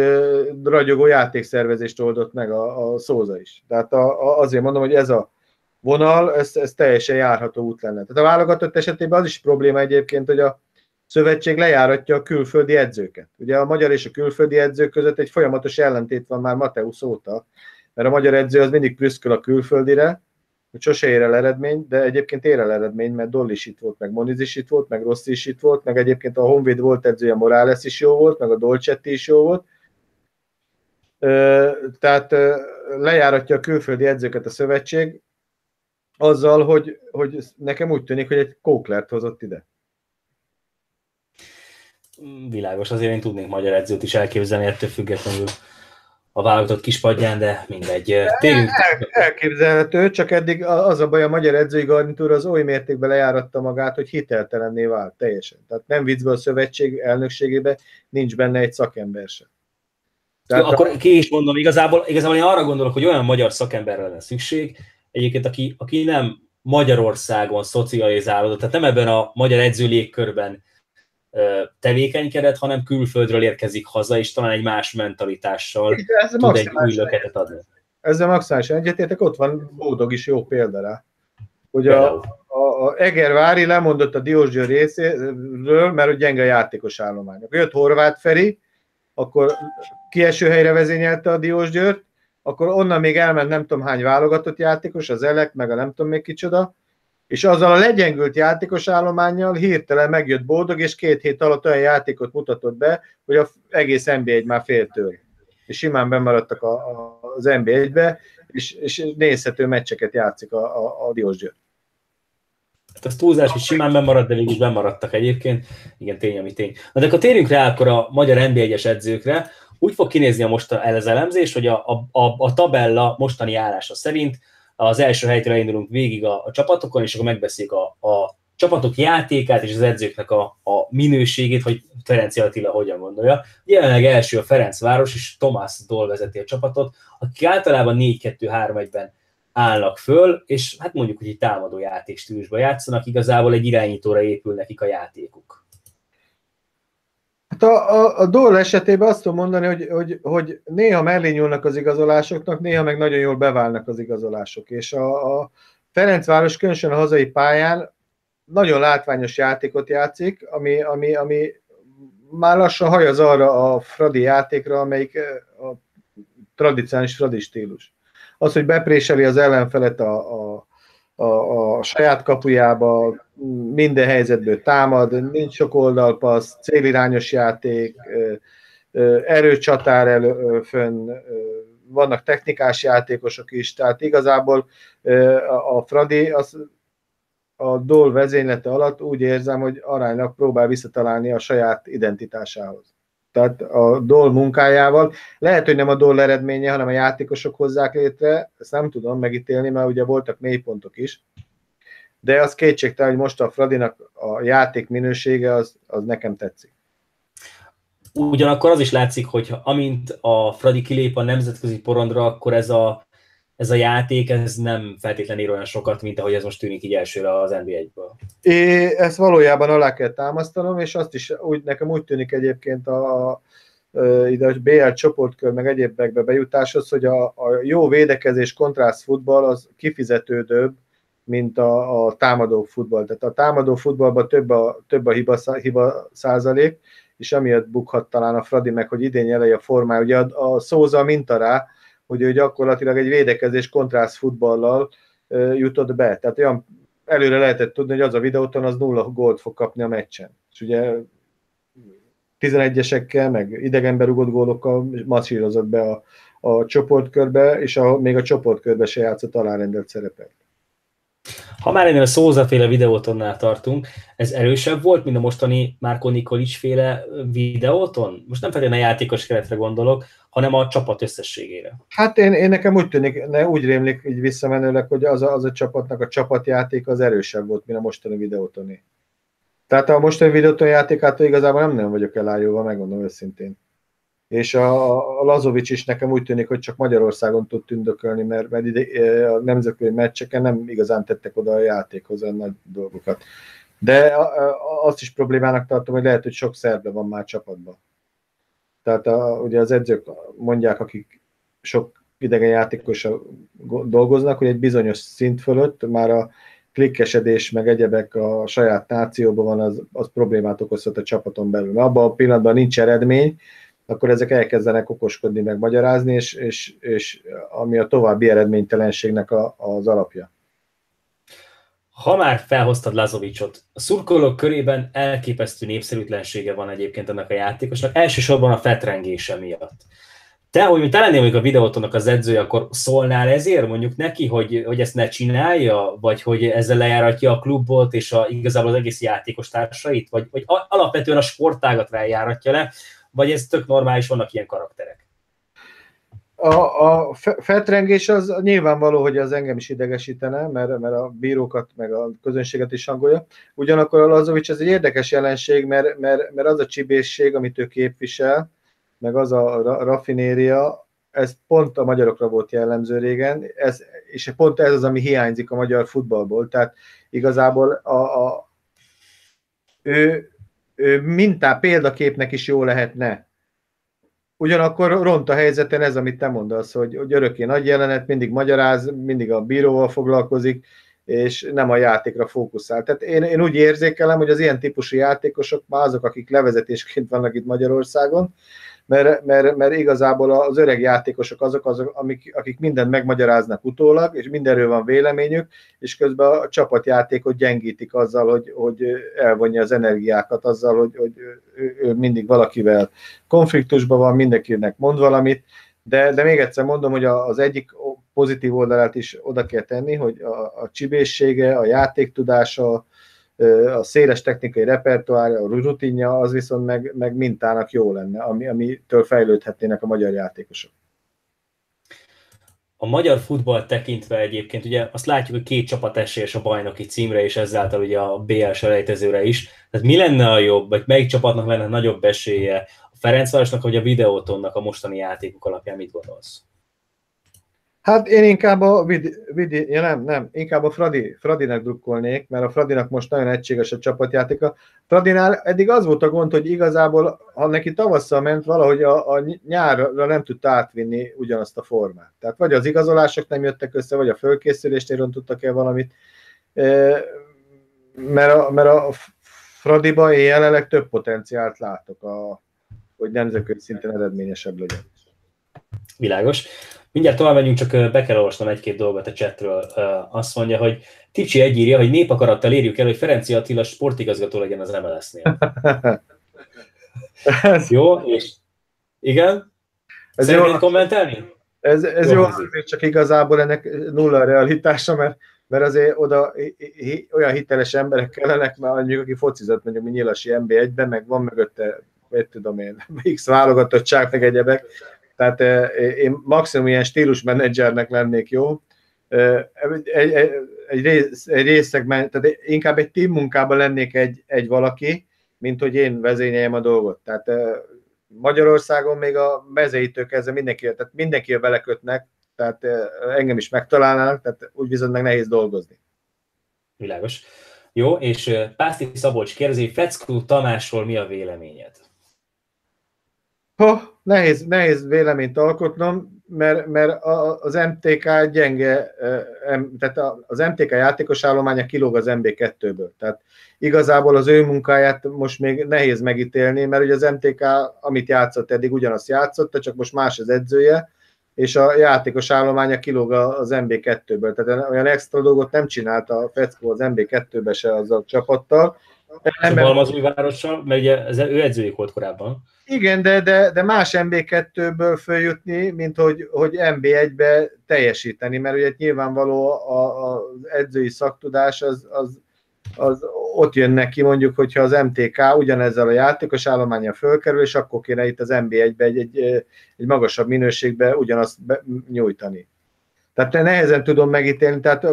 ragyogó játékszervezést oldott meg a, a Szóza is. Tehát a, a, azért mondom, hogy ez a vonal, ez, ez teljesen járható út lenne. Tehát a válogatott esetében az is probléma egyébként, hogy a szövetség lejáratja a külföldi edzőket. Ugye a magyar és a külföldi edzők között egy folyamatos ellentét van már Mateusz óta, mert a magyar edző az mindig prüszköl a külföldire, hogy sose ér el eredmény, de egyébként ér el eredmény, mert Dolly is itt volt, meg Moniz is itt volt, meg Rossi is itt volt, meg egyébként a Honvéd volt edzője, Morales is jó volt, meg a Dolcetti is jó volt. Tehát lejáratja a külföldi edzőket a szövetség, azzal, hogy, hogy nekem úgy tűnik, hogy egy kóklert hozott ide. Világos, azért én tudnék magyar edzőt is elképzelni ettől függetlenül a válogatott kispadján, de mindegy. Térjünk. El, elképzelhető, csak eddig az a baj, a magyar edzői garnitúra az oly mértékben lejáratta magát, hogy hiteltelenné vált teljesen. Tehát nem viccből a szövetség elnökségébe nincs benne egy szakember sem. Tehát Jó, akkor ki is mondom, igazából, igazából én arra gondolok, hogy olyan magyar szakemberre lenne szükség, egyébként aki, aki nem Magyarországon szocializálódott, tehát nem ebben a magyar edző légkörben tevékenykedett, hanem külföldről érkezik haza, és talán egy más mentalitással Ez tud egy új löketet adni. Ezzel maximálisan egyetértek, ott van Bódog is jó példa rá. Hogy a, a, a Egervári lemondott a Diósgyőr részéről, mert hogy gyenge játékos állományok. Jött Horváth Feri, akkor kieső helyre vezényelte a Diósgyőrt, akkor onnan még elment nem tudom hány válogatott játékos, az Elek, meg a nem tudom még kicsoda, és azzal a legyengült játékos állományjal hirtelen megjött boldog, és két hét alatt olyan játékot mutatott be, hogy az egész NB1 már féltől. És simán bemaradtak a, a, az NB1-be, és, és nézhető meccseket játszik a, a, a Diós Győr. Hát az túlzás, hogy simán bemaradt, de végig bemaradtak egyébként. Igen, tény, ami tény. Na de akkor térjünk rá akkor a magyar NB1-es edzőkre. Úgy fog kinézni a most ez elemzés, hogy a, a, a, a tabella mostani állása szerint az első helytől elindulunk végig a, a csapatokon, és akkor megbeszéljük a, a csapatok játékát és az edzőknek a, a minőségét, hogy Ferenc Attila hogyan gondolja. Jelenleg első a Ferencváros, és Tomás Dol vezeti a csapatot, akik általában 4-2-3-1-ben állnak föl, és hát mondjuk, hogy egy támadó játékstílusban játszanak, igazából egy irányítóra épül nekik a játékuk. Hát a, a, a Dole esetében azt tudom mondani, hogy, hogy, hogy néha mellé nyúlnak az igazolásoknak, néha meg nagyon jól beválnak az igazolások. És a, a Ferencváros különösen a hazai pályán nagyon látványos játékot játszik, ami, ami, ami már lassan hajaz arra a Fradi játékra, amelyik a tradicionális Fradi stílus. Az, hogy bepréseli az ellenfelet a, a, a, a saját kapujába, minden helyzetből támad, nincs sok oldalpassz, célirányos játék, erőcsatár elő, fönn, vannak technikás játékosok is, tehát igazából a Fradi az a Dol vezénylete alatt úgy érzem, hogy aránylag próbál visszatalálni a saját identitásához. Tehát a Dol munkájával, lehet, hogy nem a Dol eredménye, hanem a játékosok hozzák létre, ezt nem tudom megítélni, mert ugye voltak mélypontok is, de az kétségtelen, hogy most a Fradinak a játék minősége az, az nekem tetszik. Ugyanakkor az is látszik, hogy amint a Fradi kilép a nemzetközi porondra, akkor ez a, ez a játék ez nem feltétlenül ér olyan sokat, mint ahogy ez most tűnik így elsőre az NBA-ből. É, ezt valójában alá kell támasztanom, és azt is úgy, nekem úgy tűnik egyébként a, ide a BL csoportkör meg egyébekbe bejutáshoz, hogy a, a jó védekezés kontrász futball az kifizetődőbb, mint a, a támadó futball. Tehát a támadó futballban több a, több a hiba, hiba százalék, és emiatt bukhat talán a Fradi meg, hogy idén eleje a formája. Ugye a, a Szóza minta rá, hogy ő gyakorlatilag egy védekezés kontrász futballal jutott be. Tehát olyan előre lehetett tudni, hogy az a videóton az nulla gólt fog kapni a meccsen. És ugye 11-esekkel, meg idegenbe rugott gólokkal masszírozott be a, a csoportkörbe, és a, még a csoportkörbe se játszott alárendelt szerepet. Ha már ennél a Szóza féle videótonnál tartunk, ez erősebb volt, mint a mostani Márko Nikolics féle videóton? Most nem feltétlenül a játékos keretre gondolok, hanem a csapat összességére. Hát én, én nekem úgy tűnik, ne, úgy rémlik így visszamenőleg, hogy az a, az a csapatnak a csapatjáték az erősebb volt, mint a mostani videótoni. Tehát a mostani videóton játékától igazából nem nem vagyok elájulva, megmondom őszintén és a, a Lazovics is nekem úgy tűnik, hogy csak Magyarországon tud tündökölni, mert, mert ide, a nemzetközi meccseken nem igazán tettek oda a játékhoz a nagy dolgokat. De azt is problémának tartom, hogy lehet, hogy sok szerbe van már csapatban. Tehát a, ugye az edzők mondják, akik sok idegen játékossal dolgoznak, hogy egy bizonyos szint fölött már a klikkesedés, meg egyebek a saját nációban van, az, az problémát okozhat a csapaton belül. Abban a pillanatban nincs eredmény, akkor ezek elkezdenek okoskodni, meg magyarázni, és, és, és ami a további eredménytelenségnek a, az alapja. Ha már felhoztad Lazovicsot, a szurkolók körében elképesztő népszerűtlensége van egyébként ennek a játékosnak, elsősorban a fetrengése miatt. Te, hogy te lennél még a videótonnak az edzője, akkor szólnál ezért mondjuk neki, hogy, hogy ezt ne csinálja, vagy hogy ezzel lejáratja a klubot és a, igazából az egész játékos társait, vagy, vagy alapvetően a sportágat eljáratja le, vagy ez tök normális, vannak ilyen karakterek? A, a feltrengés az nyilvánvaló, hogy az engem is idegesítene, mert, mert a bírókat, meg a közönséget is hangolja. Ugyanakkor a Lazovics ez egy érdekes jelenség, mert, mert, mert az a csibészség, amit ő képvisel, meg az a raffinéria, ez pont a magyarokra volt jellemző régen, ez, és pont ez az, ami hiányzik a magyar futballból. Tehát igazából a, a, ő, mintá példaképnek is jó lehetne. Ugyanakkor ront a helyzeten ez, amit te mondasz, hogy, hogy örökké nagy jelenet, mindig magyaráz, mindig a bíróval foglalkozik, és nem a játékra fókuszál. Tehát én, én úgy érzékelem, hogy az ilyen típusú játékosok már azok, akik levezetésként vannak itt Magyarországon, mert, mert, mert igazából az öreg játékosok azok, azok amik, akik mindent megmagyaráznak utólag, és mindenről van véleményük, és közben a csapatjátékot gyengítik azzal, hogy, hogy elvonja az energiákat, azzal, hogy, hogy ő, ő mindig valakivel konfliktusban van, mindenkinek mond valamit, de, de még egyszer mondom, hogy az egyik pozitív oldalát is oda kell tenni, hogy a, a csibészsége, a játéktudása, a széles technikai repertoár, a rutinja, az viszont meg, meg mintának jó lenne, ami, amitől fejlődhetnének a magyar játékosok. a magyar futball tekintve egyébként, ugye azt látjuk, hogy két csapat esélyes a bajnoki címre, és ezáltal ugye a BL selejtezőre is. Tehát mi lenne a jobb, vagy melyik csapatnak lenne nagyobb esélye? A Ferencvárosnak, vagy a Videótonnak a mostani játékok alapján mit gondolsz? Hát én inkább a Vidi, Vidi ja nem, nem, inkább a Fradi, Fradinak drukkolnék, mert a Fradinak most nagyon egységes a csapatjátéka. Fradinál eddig az volt a gond, hogy igazából, ha neki tavasszal ment, valahogy a, a nyárra nem tudta átvinni ugyanazt a formát. Tehát vagy az igazolások nem jöttek össze, vagy a fölkészülésnél rontottak el valamit. Mert a, mert a Fradiba én jelenleg több potenciált látok, a, hogy nemzetközi szinten eredményesebb legyen. Világos. Mindjárt tovább megyünk, csak be kell olvasnom egy-két dolgot a chatről. Azt mondja, hogy Ticsi egyírja, hogy népakarattal érjük el, hogy Ferenci Attila sportigazgató legyen az MLS-nél. jó, és igen? Ez Szeretnéd jó, kommentelni? Ez, ez jó, jó azért csak igazából ennek nulla a realitása, mert, mert azért oda olyan hiteles emberek kellenek, mert mondjuk, aki focizott mondjuk mi Nyilasi MB1-ben, meg van mögötte, mit tudom én, X válogatottság, meg egyebek, tehát én maximum ilyen stílusmenedzsernek lennék jó. Egy, egy, egy, rész, egy részegben, tehát inkább egy team munkában lennék egy, egy valaki, mint hogy én vezényeljem a dolgot. Tehát Magyarországon még a mezőitől kezdve mindenki, tehát mindenki belekötnek, tehát engem is megtalálnának, tehát úgy viszont meg nehéz dolgozni. Világos. Jó, és Pászti Szabolcs kérdezi, Feckú Tamásról mi a véleményed? Ha, nehéz, nehéz véleményt alkotnom, mert, mert az MTK gyenge, tehát az MTK játékos állománya kilóg az MB2-ből. Tehát igazából az ő munkáját most még nehéz megítélni, mert ugye az MTK, amit játszott eddig, ugyanazt játszotta, csak most más az edzője, és a játékos állománya kilóg az MB2-ből. Tehát olyan extra dolgot nem csinálta a Feckó az MB2-be se az a csapattal. Nem, az új várossal, mert ugye ez ő edzőjük volt korábban. Igen, de, de, de más MB2-ből följutni, mint hogy, hogy MB1-be teljesíteni, mert ugye nyilvánvaló az edzői szaktudás az, az, az ott jön neki mondjuk, hogyha az MTK ugyanezzel a játékos állománya fölkerül, és akkor kéne itt az MB1-be egy, egy, egy magasabb minőségbe ugyanazt be, nyújtani. Tehát nehezen tudom megítélni, tehát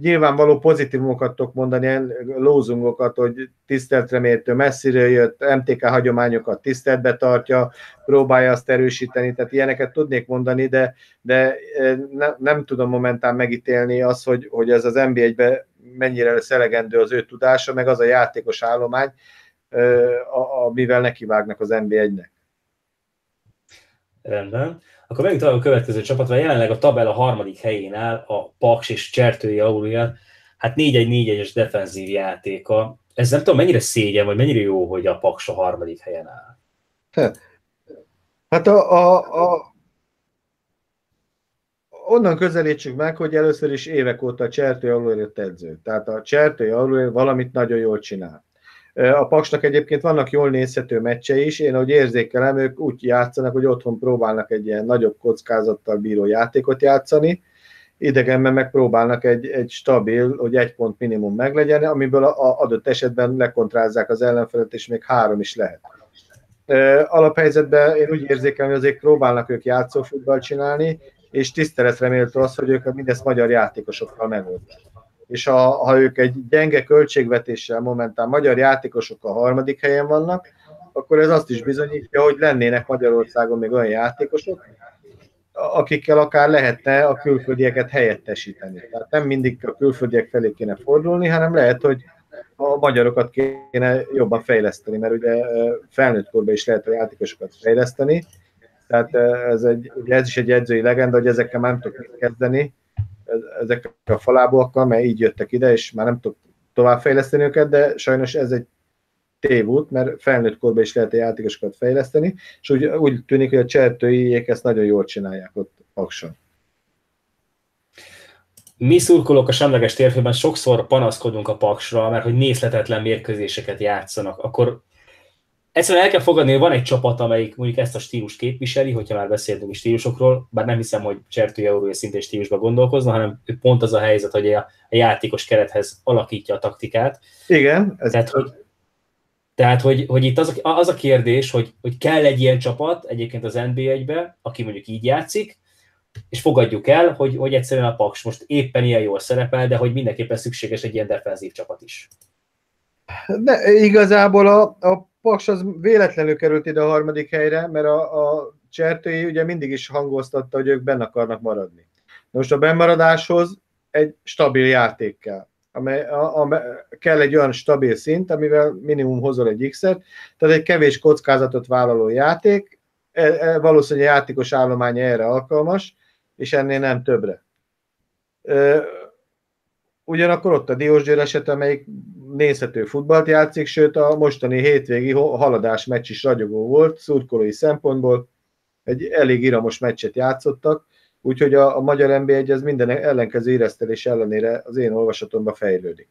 nyilvánvaló pozitívumokat tudok mondani, ilyen lózungokat, hogy tiszteltre mértő messziről jött, MTK hagyományokat tiszteletbe tartja, próbálja azt erősíteni, tehát ilyeneket tudnék mondani, de, de e, ne, nem tudom momentán megítélni azt, hogy, hogy ez az NB1-be mennyire lesz az ő tudása, meg az a játékos állomány, e, amivel nekivágnak az NB1-nek. Rendben. Akkor megint a következő csapatra, jelenleg a tabella harmadik helyén áll a Paks és Csertői Aurelian, hát 4-1-4-1-es defenzív játéka. Ez nem tudom, mennyire szégyen, vagy mennyire jó, hogy a Paks a harmadik helyen áll. Hát a, a, a onnan közelítsük meg, hogy először is évek óta a Csertői Aurelian edző. Tehát a Csertői Aurelian valamit nagyon jól csinál. A Paksnak egyébként vannak jól nézhető meccse is, én ahogy érzékelem, ők úgy játszanak, hogy otthon próbálnak egy ilyen nagyobb kockázattal bíró játékot játszani, idegenben megpróbálnak egy, egy stabil, hogy egy pont minimum meglegyen, amiből a, adott esetben lekontrázzák az ellenfelet, és még három is lehet. Alaphelyzetben én úgy érzékelem, hogy azért próbálnak ők játszófutball csinálni, és tiszteletre méltó az, hogy ők mindezt magyar játékosokkal megoldják és ha, ha ők egy gyenge költségvetéssel momentán magyar játékosok a harmadik helyen vannak, akkor ez azt is bizonyítja, hogy lennének Magyarországon még olyan játékosok, akikkel akár lehetne a külföldieket helyettesíteni. Tehát nem mindig a külföldiek felé kéne fordulni, hanem lehet, hogy a magyarokat kéne jobban fejleszteni, mert ugye felnőtt korban is lehet a játékosokat fejleszteni, tehát ez, egy, ugye ez is egy edzői legenda, hogy ezekkel nem tudok kezdeni, ezekkel a falábúakkal, mert így jöttek ide, és már nem tudok továbbfejleszteni őket, de sajnos ez egy tévút, mert felnőtt korban is lehet játékosokat fejleszteni, és úgy, úgy tűnik, hogy a csertőiek ezt nagyon jól csinálják ott Pakson. Mi szurkolók a semleges térfőben sokszor panaszkodunk a Paksra, mert hogy nézletetlen mérkőzéseket játszanak, akkor egyszerűen el kell fogadni, hogy van egy csapat, amelyik mondjuk ezt a stílust képviseli, hogyha már beszéltünk is stílusokról, bár nem hiszem, hogy Csertő Eurója szintén stílusban gondolkozna, hanem pont az a helyzet, hogy a, a játékos kerethez alakítja a taktikát. Igen. Ez tehát, hogy, tehát, hogy, hogy itt az a, az a kérdés, hogy, hogy kell egy ilyen csapat egyébként az NBA-be, aki mondjuk így játszik, és fogadjuk el, hogy, hogy egyszerűen a Paks most éppen ilyen jól szerepel, de hogy mindenképpen szükséges egy ilyen defenzív csapat is. De igazából a, a Paks az véletlenül került ide a harmadik helyre, mert a, a Csertői ugye mindig is hangoztatta, hogy ők benne akarnak maradni. Most a bennmaradáshoz egy stabil játék kell. Amely, a, a, kell egy olyan stabil szint, amivel minimum hozol egy X-et, tehát egy kevés kockázatot vállaló játék, e, e, valószínűleg a játékos állománya erre alkalmas, és ennél nem többre. E, ugyanakkor ott a Diósgyőr eset, amelyik nézhető futballt játszik, sőt a mostani hétvégi haladás meccs is ragyogó volt, szurkolói szempontból, egy elég iramos meccset játszottak, úgyhogy a, a magyar NB1 ez minden ellenkező éreztelés ellenére az én olvasatomban fejlődik.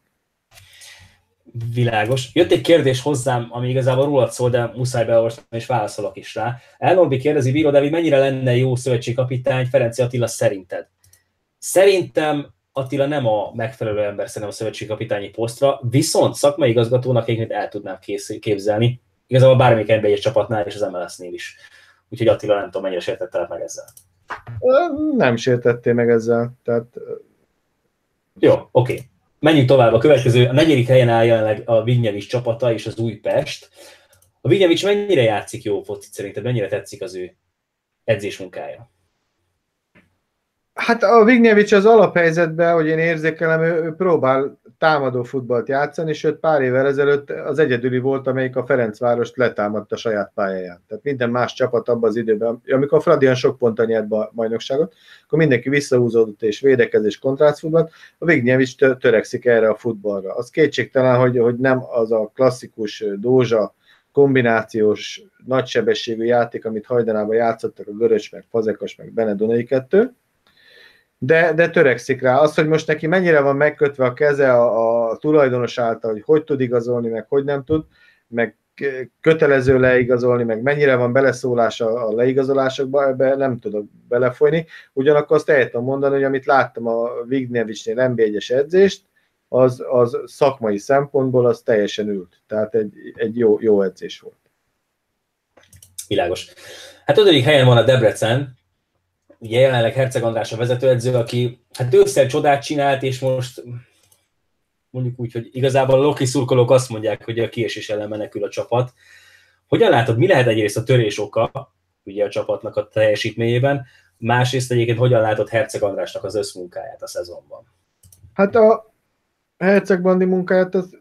Világos. Jött egy kérdés hozzám, ami igazából rólad szól, de muszáj beolvasni, és válaszolok is rá. Elnorbi kérdezi, Bíró David, mennyire lenne jó szövetségkapitány Ferenci Attila szerinted? Szerintem Attila nem a megfelelő ember szerintem a szövetségkapitányi posztra, viszont szakmai igazgatónak egyébként el tudnám képzelni, igazából bármelyik egy csapatnál és az MLS-nél is. Úgyhogy Attila nem tudom, mennyire sértette meg ezzel. Nem sértettél meg ezzel. Tehát... Jó, oké. Okay. Menjünk tovább. A következő, a negyedik helyen áll jelenleg a Vignyevics csapata és az Újpest. A Vignyevics mennyire játszik jó focit szerinted? Mennyire tetszik az ő edzés munkája? Hát a Vignyevics az alaphelyzetben, hogy én érzékelem, ő, ő próbál támadó futballt játszani, sőt pár évvel ezelőtt az egyedüli volt, amelyik a Ferencvárost letámadta saját pályáján. Tehát minden más csapat abban az időben, amikor a Fradian sok ponton nyert a bajnokságot, akkor mindenki visszahúzódott és védekezés futballt, a Vignyevics törekszik erre a futballra. Az kétségtelen, hogy, hogy nem az a klasszikus dózsa, kombinációs, nagysebességű játék, amit hajdanában játszottak a Görös, meg Fazekas, meg Benedonai kettő, de, de törekszik rá. Az, hogy most neki mennyire van megkötve a keze a, a tulajdonos által, hogy hogy tud igazolni, meg hogy nem tud, meg kötelező leigazolni, meg mennyire van beleszólása a leigazolásokba, ebbe nem tudok belefolyni. Ugyanakkor azt el tudom mondani, hogy amit láttam a Vignevicsnél NB1-es edzést, az, az szakmai szempontból az teljesen ült. Tehát egy, egy jó, jó edzés volt. Világos. Hát ötödik helyen van a Debrecen, ugye jelenleg Herceg András a vezetőedző, aki hát ősszel csodát csinált, és most mondjuk úgy, hogy igazából a Loki szurkolók azt mondják, hogy a kiesés ellen menekül a csapat. Hogyan látod, mi lehet egyrészt a törés oka ugye a csapatnak a teljesítményében, másrészt egyébként hogyan látod Herceg Andrásnak az összmunkáját a szezonban? Hát a Herceg Bandi munkáját az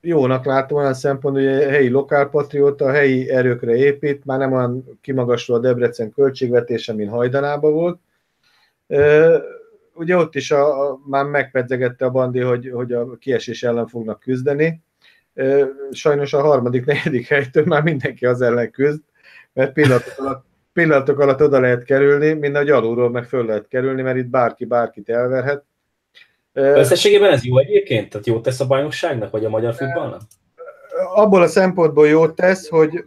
jónak látom olyan szempont, hogy a helyi lokálpatrióta, a helyi erőkre épít, már nem olyan kimagasló a Debrecen költségvetése, mint hajdanában volt. Ugye ott is a, a, már megpedzegette a bandi, hogy, hogy a kiesés ellen fognak küzdeni. Sajnos a harmadik, negyedik helytől már mindenki az ellen küzd, mert pillanatok alatt, pillanatok alatt oda lehet kerülni, mind a alulról meg föl lehet kerülni, mert itt bárki bárkit elverhet Összességében ez jó egyébként? Tehát jót tesz a bajnokságnak, vagy a magyar futballnak? Abból a szempontból jót tesz, hogy,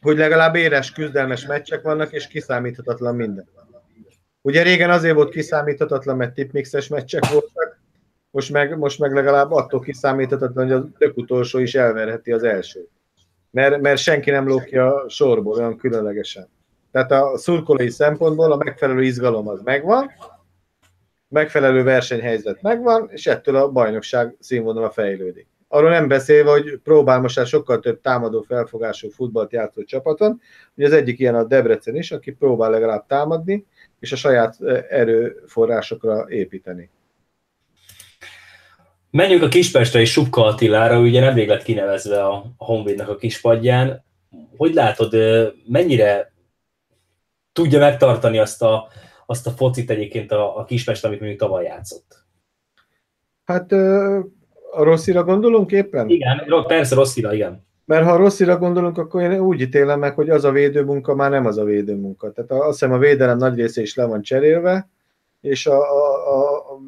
hogy legalább éres, küzdelmes meccsek vannak, és kiszámíthatatlan minden. Ugye régen azért volt kiszámíthatatlan, mert tipmixes meccsek voltak, most meg, most meg legalább attól kiszámíthatatlan, hogy a tök utolsó is elverheti az elsőt. Mert, mert senki nem lók ki a sorból olyan különlegesen. Tehát a szurkolói szempontból a megfelelő izgalom az megvan, megfelelő versenyhelyzet megvan, és ettől a bajnokság színvonala fejlődik. Arról nem beszélve, hogy próbál most sokkal több támadó felfogású futballt játszó csapaton, hogy az egyik ilyen a Debrecen is, aki próbál legalább támadni, és a saját erőforrásokra építeni. Menjünk a Kispestre és Subka Attilára, ugye nemrég lett kinevezve a Honvédnak a kispadján. Hogy látod, mennyire tudja megtartani azt a azt a focit egyébként a, a Kispest, amit mondjuk tavaly játszott. Hát a Rosszira gondolunk éppen? Igen, persze Rosszira, igen. Mert ha Rosszira gondolunk, akkor én úgy ítélem meg, hogy az a védőmunka már nem az a védőmunka. Tehát azt hiszem a védelem nagy része is le van cserélve, és a, a, a,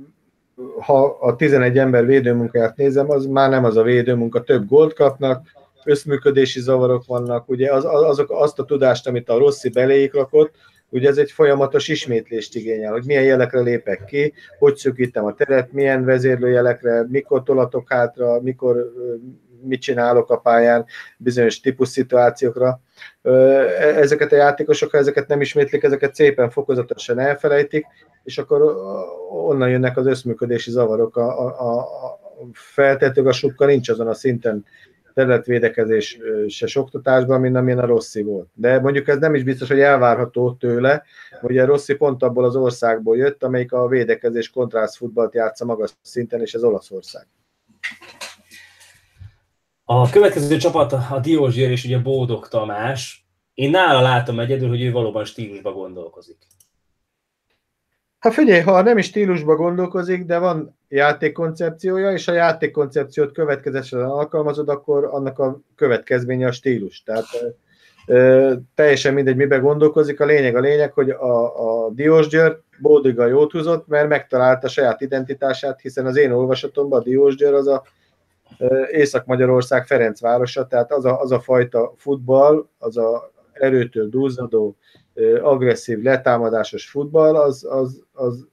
ha a 11 ember védőmunkáját nézem, az már nem az a védőmunka, több gólt kapnak, összműködési zavarok vannak, ugye az, azok, azt a tudást, amit a Rossi beléjük rakott, ugye ez egy folyamatos ismétlést igényel, hogy milyen jelekre lépek ki, hogy szűkítem a teret, milyen vezérlőjelekre, mikor tolatok hátra, mikor mit csinálok a pályán bizonyos típus szituációkra. Ezeket a játékosok, ha ezeket nem ismétlik, ezeket szépen fokozatosan elfelejtik, és akkor onnan jönnek az összműködési zavarok. A, a, a feltétlenül a sukkal nincs azon a szinten területvédekezés se oktatásban, mint amilyen a Rossi volt. De mondjuk ez nem is biztos, hogy elvárható tőle, hogy a Rossi pont abból az országból jött, amelyik a védekezés kontrász futballt játsza magas szinten, és ez Olaszország. A következő csapat a Diózsér és ugye Bódog Tamás. Én nála látom egyedül, hogy ő valóban stílusba gondolkozik. Hát figyelj, ha nem is stílusba gondolkozik, de van játékkoncepciója, és a játékkoncepciót következetesen alkalmazod, akkor annak a következménye a stílus. Tehát ö, teljesen mindegy, miben gondolkozik. A lényeg a lényeg, hogy a, a Diós Győr Bódiga jót húzott, mert megtalálta saját identitását, hiszen az én olvasatomban a Diós Győr az a Észak-Magyarország Ferencvárosa, tehát az a, az a fajta futball, az a erőtől dúzadó, agresszív, letámadásos futball, az, az, az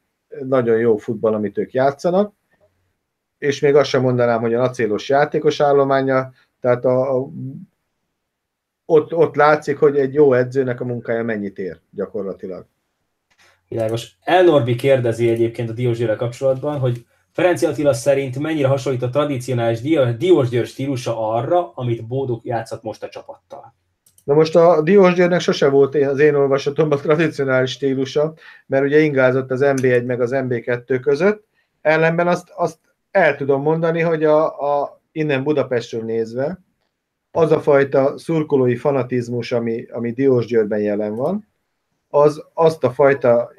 nagyon jó futball, amit ők játszanak, és még azt sem mondanám, hogy a acélos játékos állománya, tehát a, a, ott, ott látszik, hogy egy jó edzőnek a munkája mennyit ér gyakorlatilag. Világos. Elnorbi kérdezi egyébként a Diózsgyőre kapcsolatban, hogy Ferenci Attila szerint mennyire hasonlít a tradicionális Diózsgyőr stílusa arra, amit Bóduk játszott most a csapattal? Na most a Diós Györgynek sose volt az én olvasatomban tradicionális stílusa, mert ugye ingázott az MB1 meg az MB2 között, ellenben azt, azt el tudom mondani, hogy a, a innen Budapestről nézve, az a fajta szurkolói fanatizmus, ami, ami Diós Györgyben jelen van, az azt a fajta,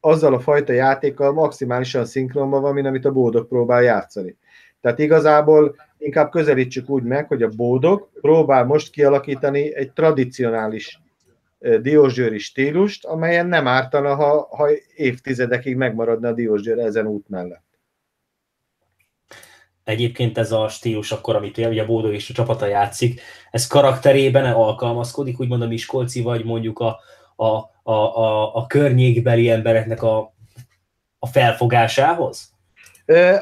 azzal a fajta játékkal maximálisan szinkronban van, mint amit a Bódok próbál játszani. Tehát igazából inkább közelítsük úgy meg, hogy a bódog próbál most kialakítani egy tradicionális diósgyőri stílust, amelyen nem ártana, ha, ha évtizedekig megmaradna a diósgyőr ezen út mellett. Egyébként ez a stílus akkor, amit ugye a Bódog és a csapata játszik, ez karakterében alkalmazkodik, úgymond a Miskolci, vagy mondjuk a, a, a, a, a környékbeli embereknek a, a felfogásához?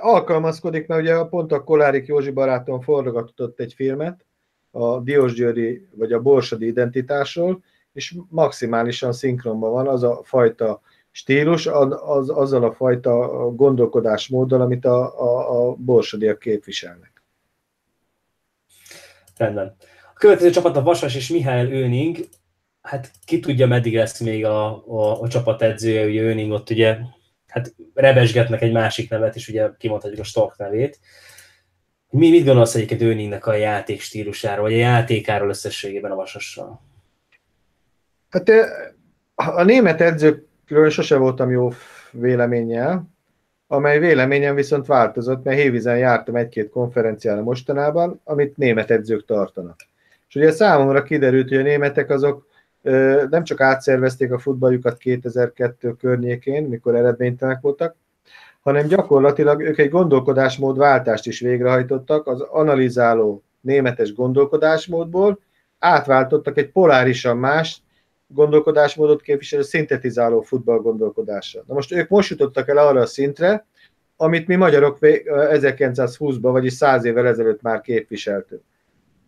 Alkalmazkodik, mert ugye pont a Kolárik Józsi barátom forgatott egy filmet a Diósgyőri vagy a Borsodi identitásról, és maximálisan szinkronban van az a fajta stílus, az, az, azzal a fajta gondolkodásmóddal, amit a, a, a borsodiak képviselnek. Rendben. A következő csapat a Vasas és Mihály Őning. Hát ki tudja, meddig lesz még a, a, a csapat edzője, ugye Őning ott ugye hát rebesgetnek egy másik nevet, és ugye kimondhatjuk a Stark nevét. Mi mit gondolsz egyébként Öningnek a játék stílusáról, vagy a játékáról összességében a Vasassal? Hát a német edzőkről sose voltam jó véleménnyel, amely véleményem viszont változott, mert Hévizen jártam egy-két konferenciára mostanában, amit német edzők tartanak. És ugye számomra kiderült, hogy a németek azok nem csak átszervezték a futballjukat 2002 környékén, mikor eredménytelenek voltak, hanem gyakorlatilag ők egy gondolkodásmód váltást is végrehajtottak, az analizáló németes gondolkodásmódból átváltottak egy polárisan más gondolkodásmódot képviselő szintetizáló futball gondolkodásra. Na most ők most jutottak el arra a szintre, amit mi magyarok 1920-ban, vagyis 100 évvel ezelőtt már képviseltünk.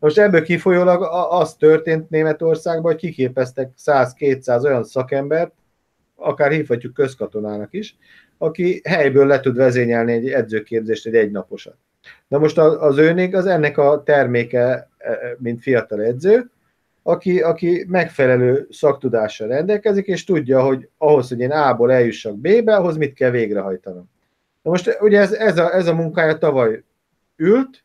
Most ebből kifolyólag az történt Németországban, hogy kiképeztek 100-200 olyan szakembert, akár hívhatjuk közkatonának is, aki helyből le tud vezényelni egy edzőképzést, egy egynaposat. Na most az őnék az ennek a terméke, e, e, mint fiatal edző, aki, aki megfelelő szaktudással rendelkezik, és tudja, hogy ahhoz, hogy én A-ból eljussak B-be, ahhoz mit kell végrehajtanom. Na most ugye ez, ez, a, ez a munkája tavaly ült,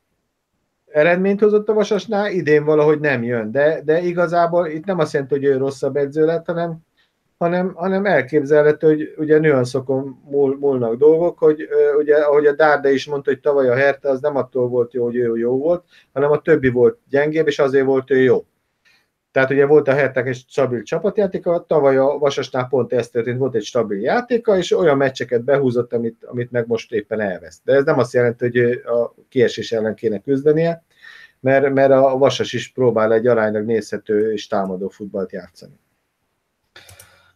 eredményt hozott a Vasasnál, idén valahogy nem jön, de, de igazából itt nem azt jelenti, hogy ő rosszabb edző lett, hanem, hanem, hanem elképzelhető, hogy ugye nüanszokon múl, múlnak dolgok, hogy ugye, ahogy a Dárda is mondta, hogy tavaly a Herta az nem attól volt jó, hogy ő jó volt, hanem a többi volt gyengébb, és azért volt ő jó. Tehát ugye volt a Herták egy stabil csapatjátéka, tavaly a Vasasnál pont ez történt, volt egy stabil játéka, és olyan meccseket behúzott, amit, amit meg most éppen elvesz. De ez nem azt jelenti, hogy a kiesés ellen kéne küzdenie, mert, mert a Vasas is próbál egy aránylag nézhető és támadó futballt játszani.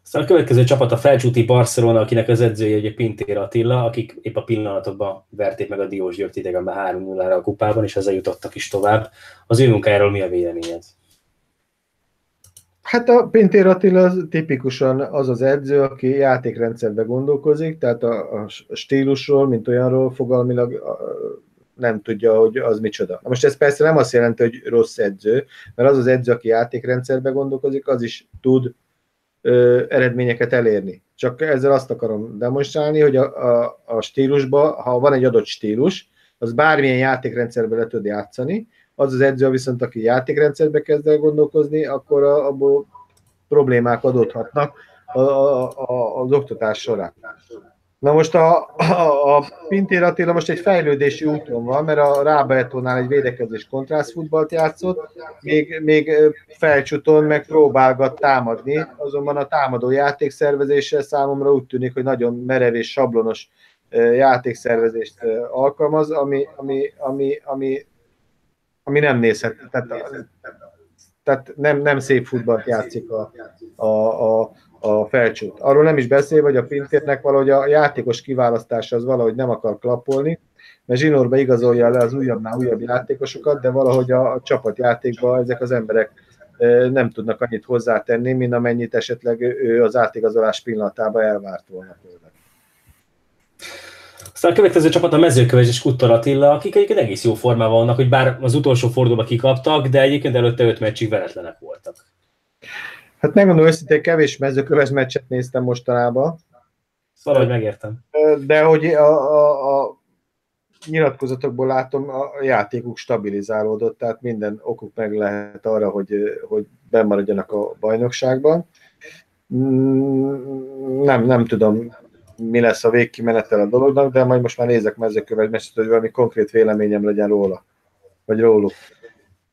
Aztán a következő csapat a felcsúti Barcelona, akinek az edzője ugye Pintér Attila, akik épp a pillanatokban verték meg a Diós Győrt idegenben 3 0 a kupában, és ezzel jutottak is tovább. Az ő munkájáról mi a véleményed? Hát a Pintér Attila az tipikusan az az edző, aki játékrendszerbe gondolkozik, tehát a, a stílusról, mint olyanról fogalmilag nem tudja, hogy az micsoda. Most ez persze nem azt jelenti, hogy rossz edző, mert az az edző, aki játékrendszerbe gondolkozik, az is tud ö, eredményeket elérni. Csak ezzel azt akarom demonstrálni, hogy a, a, a stílusban, ha van egy adott stílus, az bármilyen játékrendszerbe le tud játszani, az az edző viszont, aki játékrendszerbe kezd el gondolkozni, akkor abból problémák adódhatnak a, a, a, az oktatás során. Na most a, a, a Pintér Attila most egy fejlődési úton van, mert a Rábaetónál egy védekezés kontrászfutballt játszott, még, még felcsuton meg próbálgat támadni, azonban a támadó játékszervezéssel számomra úgy tűnik, hogy nagyon merev és sablonos játékszervezést alkalmaz, ami, ami, ami, ami, ami nem nézhet. Tehát, tehát nem, nem szép futballt játszik a, a, a, a felcsút. Arról nem is beszél, hogy a Pintérnek valahogy a játékos kiválasztása az valahogy nem akar klappolni, mert zsinórba igazolja le az újabbnál újabb játékosokat, de valahogy a, csapatjátékban ezek az emberek nem tudnak annyit hozzátenni, mint amennyit esetleg ő az átigazolás pillanatában elvárt volna tőle. Aztán a következő csapat a mezőköves és Kuttor Attila, akik egyébként egész jó formában vannak, hogy bár az utolsó fordulóban kikaptak, de egyébként előtte öt meccsig veretlenek voltak. Hát megmondom őszintén, kevés mezőköves meccset néztem mostanában. Valahogy megértem. De hogy a, a, a nyilatkozatokból látom, a játékuk stabilizálódott, tehát minden okuk meg lehet arra, hogy, hogy bemaradjanak a bajnokságban. Mm, nem, nem tudom, mi lesz a végkimenetel a dolognak, de majd most már nézek mezőköves meccset, hogy valami konkrét véleményem legyen róla, vagy róluk.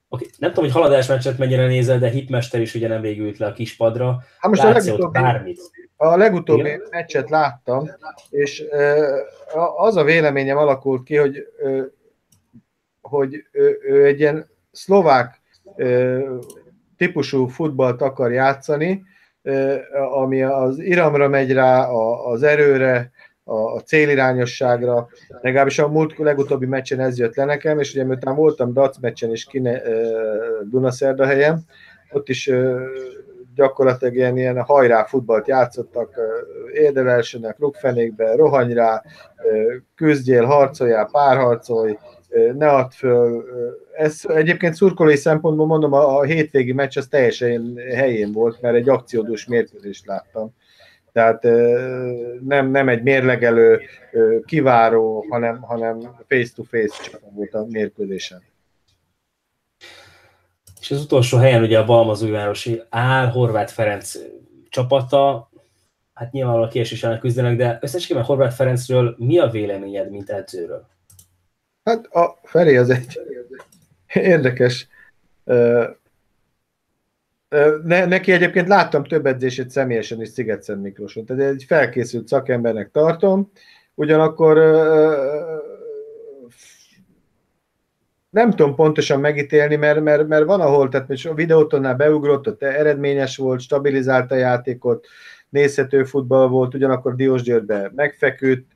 Okay. Nem tudom, hogy haladásmeccset mennyire nézel, de Hitmester is ugye nem végült le a kispadra. Hát most Látsz a legutóbbi, bármit. A legutóbbi Igen? meccset láttam, és az a véleményem alakult ki, hogy, hogy ő egy ilyen szlovák típusú futballt akar játszani, ami az iramra megy rá, az erőre, a célirányosságra, legalábbis a múlt legutóbbi meccsen ez jött le nekem, és ugye miután voltam Dac meccsen is kine Dunaszerdahelyen, ott is gyakorlatilag ilyen, ilyen hajrá futballt játszottak, érdelelsőnek, rukfenékbe, rohanj rá, küzdjél, harcoljál, párharcolj, ne add föl. Ez egyébként szurkolói szempontból mondom, a, a hétvégi meccs az teljesen helyén volt, mert egy akciódús mérkőzést láttam. Tehát nem, nem egy mérlegelő, kiváró, hanem, hanem face-to-face csapat volt a mérkőzésen. És az utolsó helyen ugye a Balmazújvárosi áll Horváth Ferenc csapata, hát nyilvánvalóan kiesés ellen küzdenek, de összességében Horváth Ferencről mi a véleményed, mint edzőről? Hát a Feri az egy érdekes. Ne, neki egyébként láttam több edzését személyesen is Sziget-Szent Miklóson, tehát egy felkészült szakembernek tartom, ugyanakkor nem tudom pontosan megítélni, mert, mert, mert van ahol, tehát a videótonnál beugrott, ott eredményes volt, stabilizálta a játékot, nézhető futball volt, ugyanakkor Diósgyőrbe megfeküdt,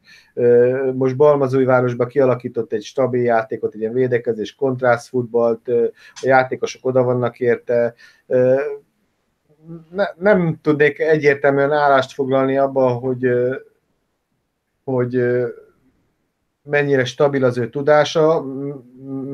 most Balmazújvárosba kialakított egy stabil játékot, egy ilyen védekezés, kontrász futballt, a játékosok oda vannak érte. Ne, nem tudnék egyértelműen állást foglalni abba, hogy, hogy mennyire stabil az ő tudása,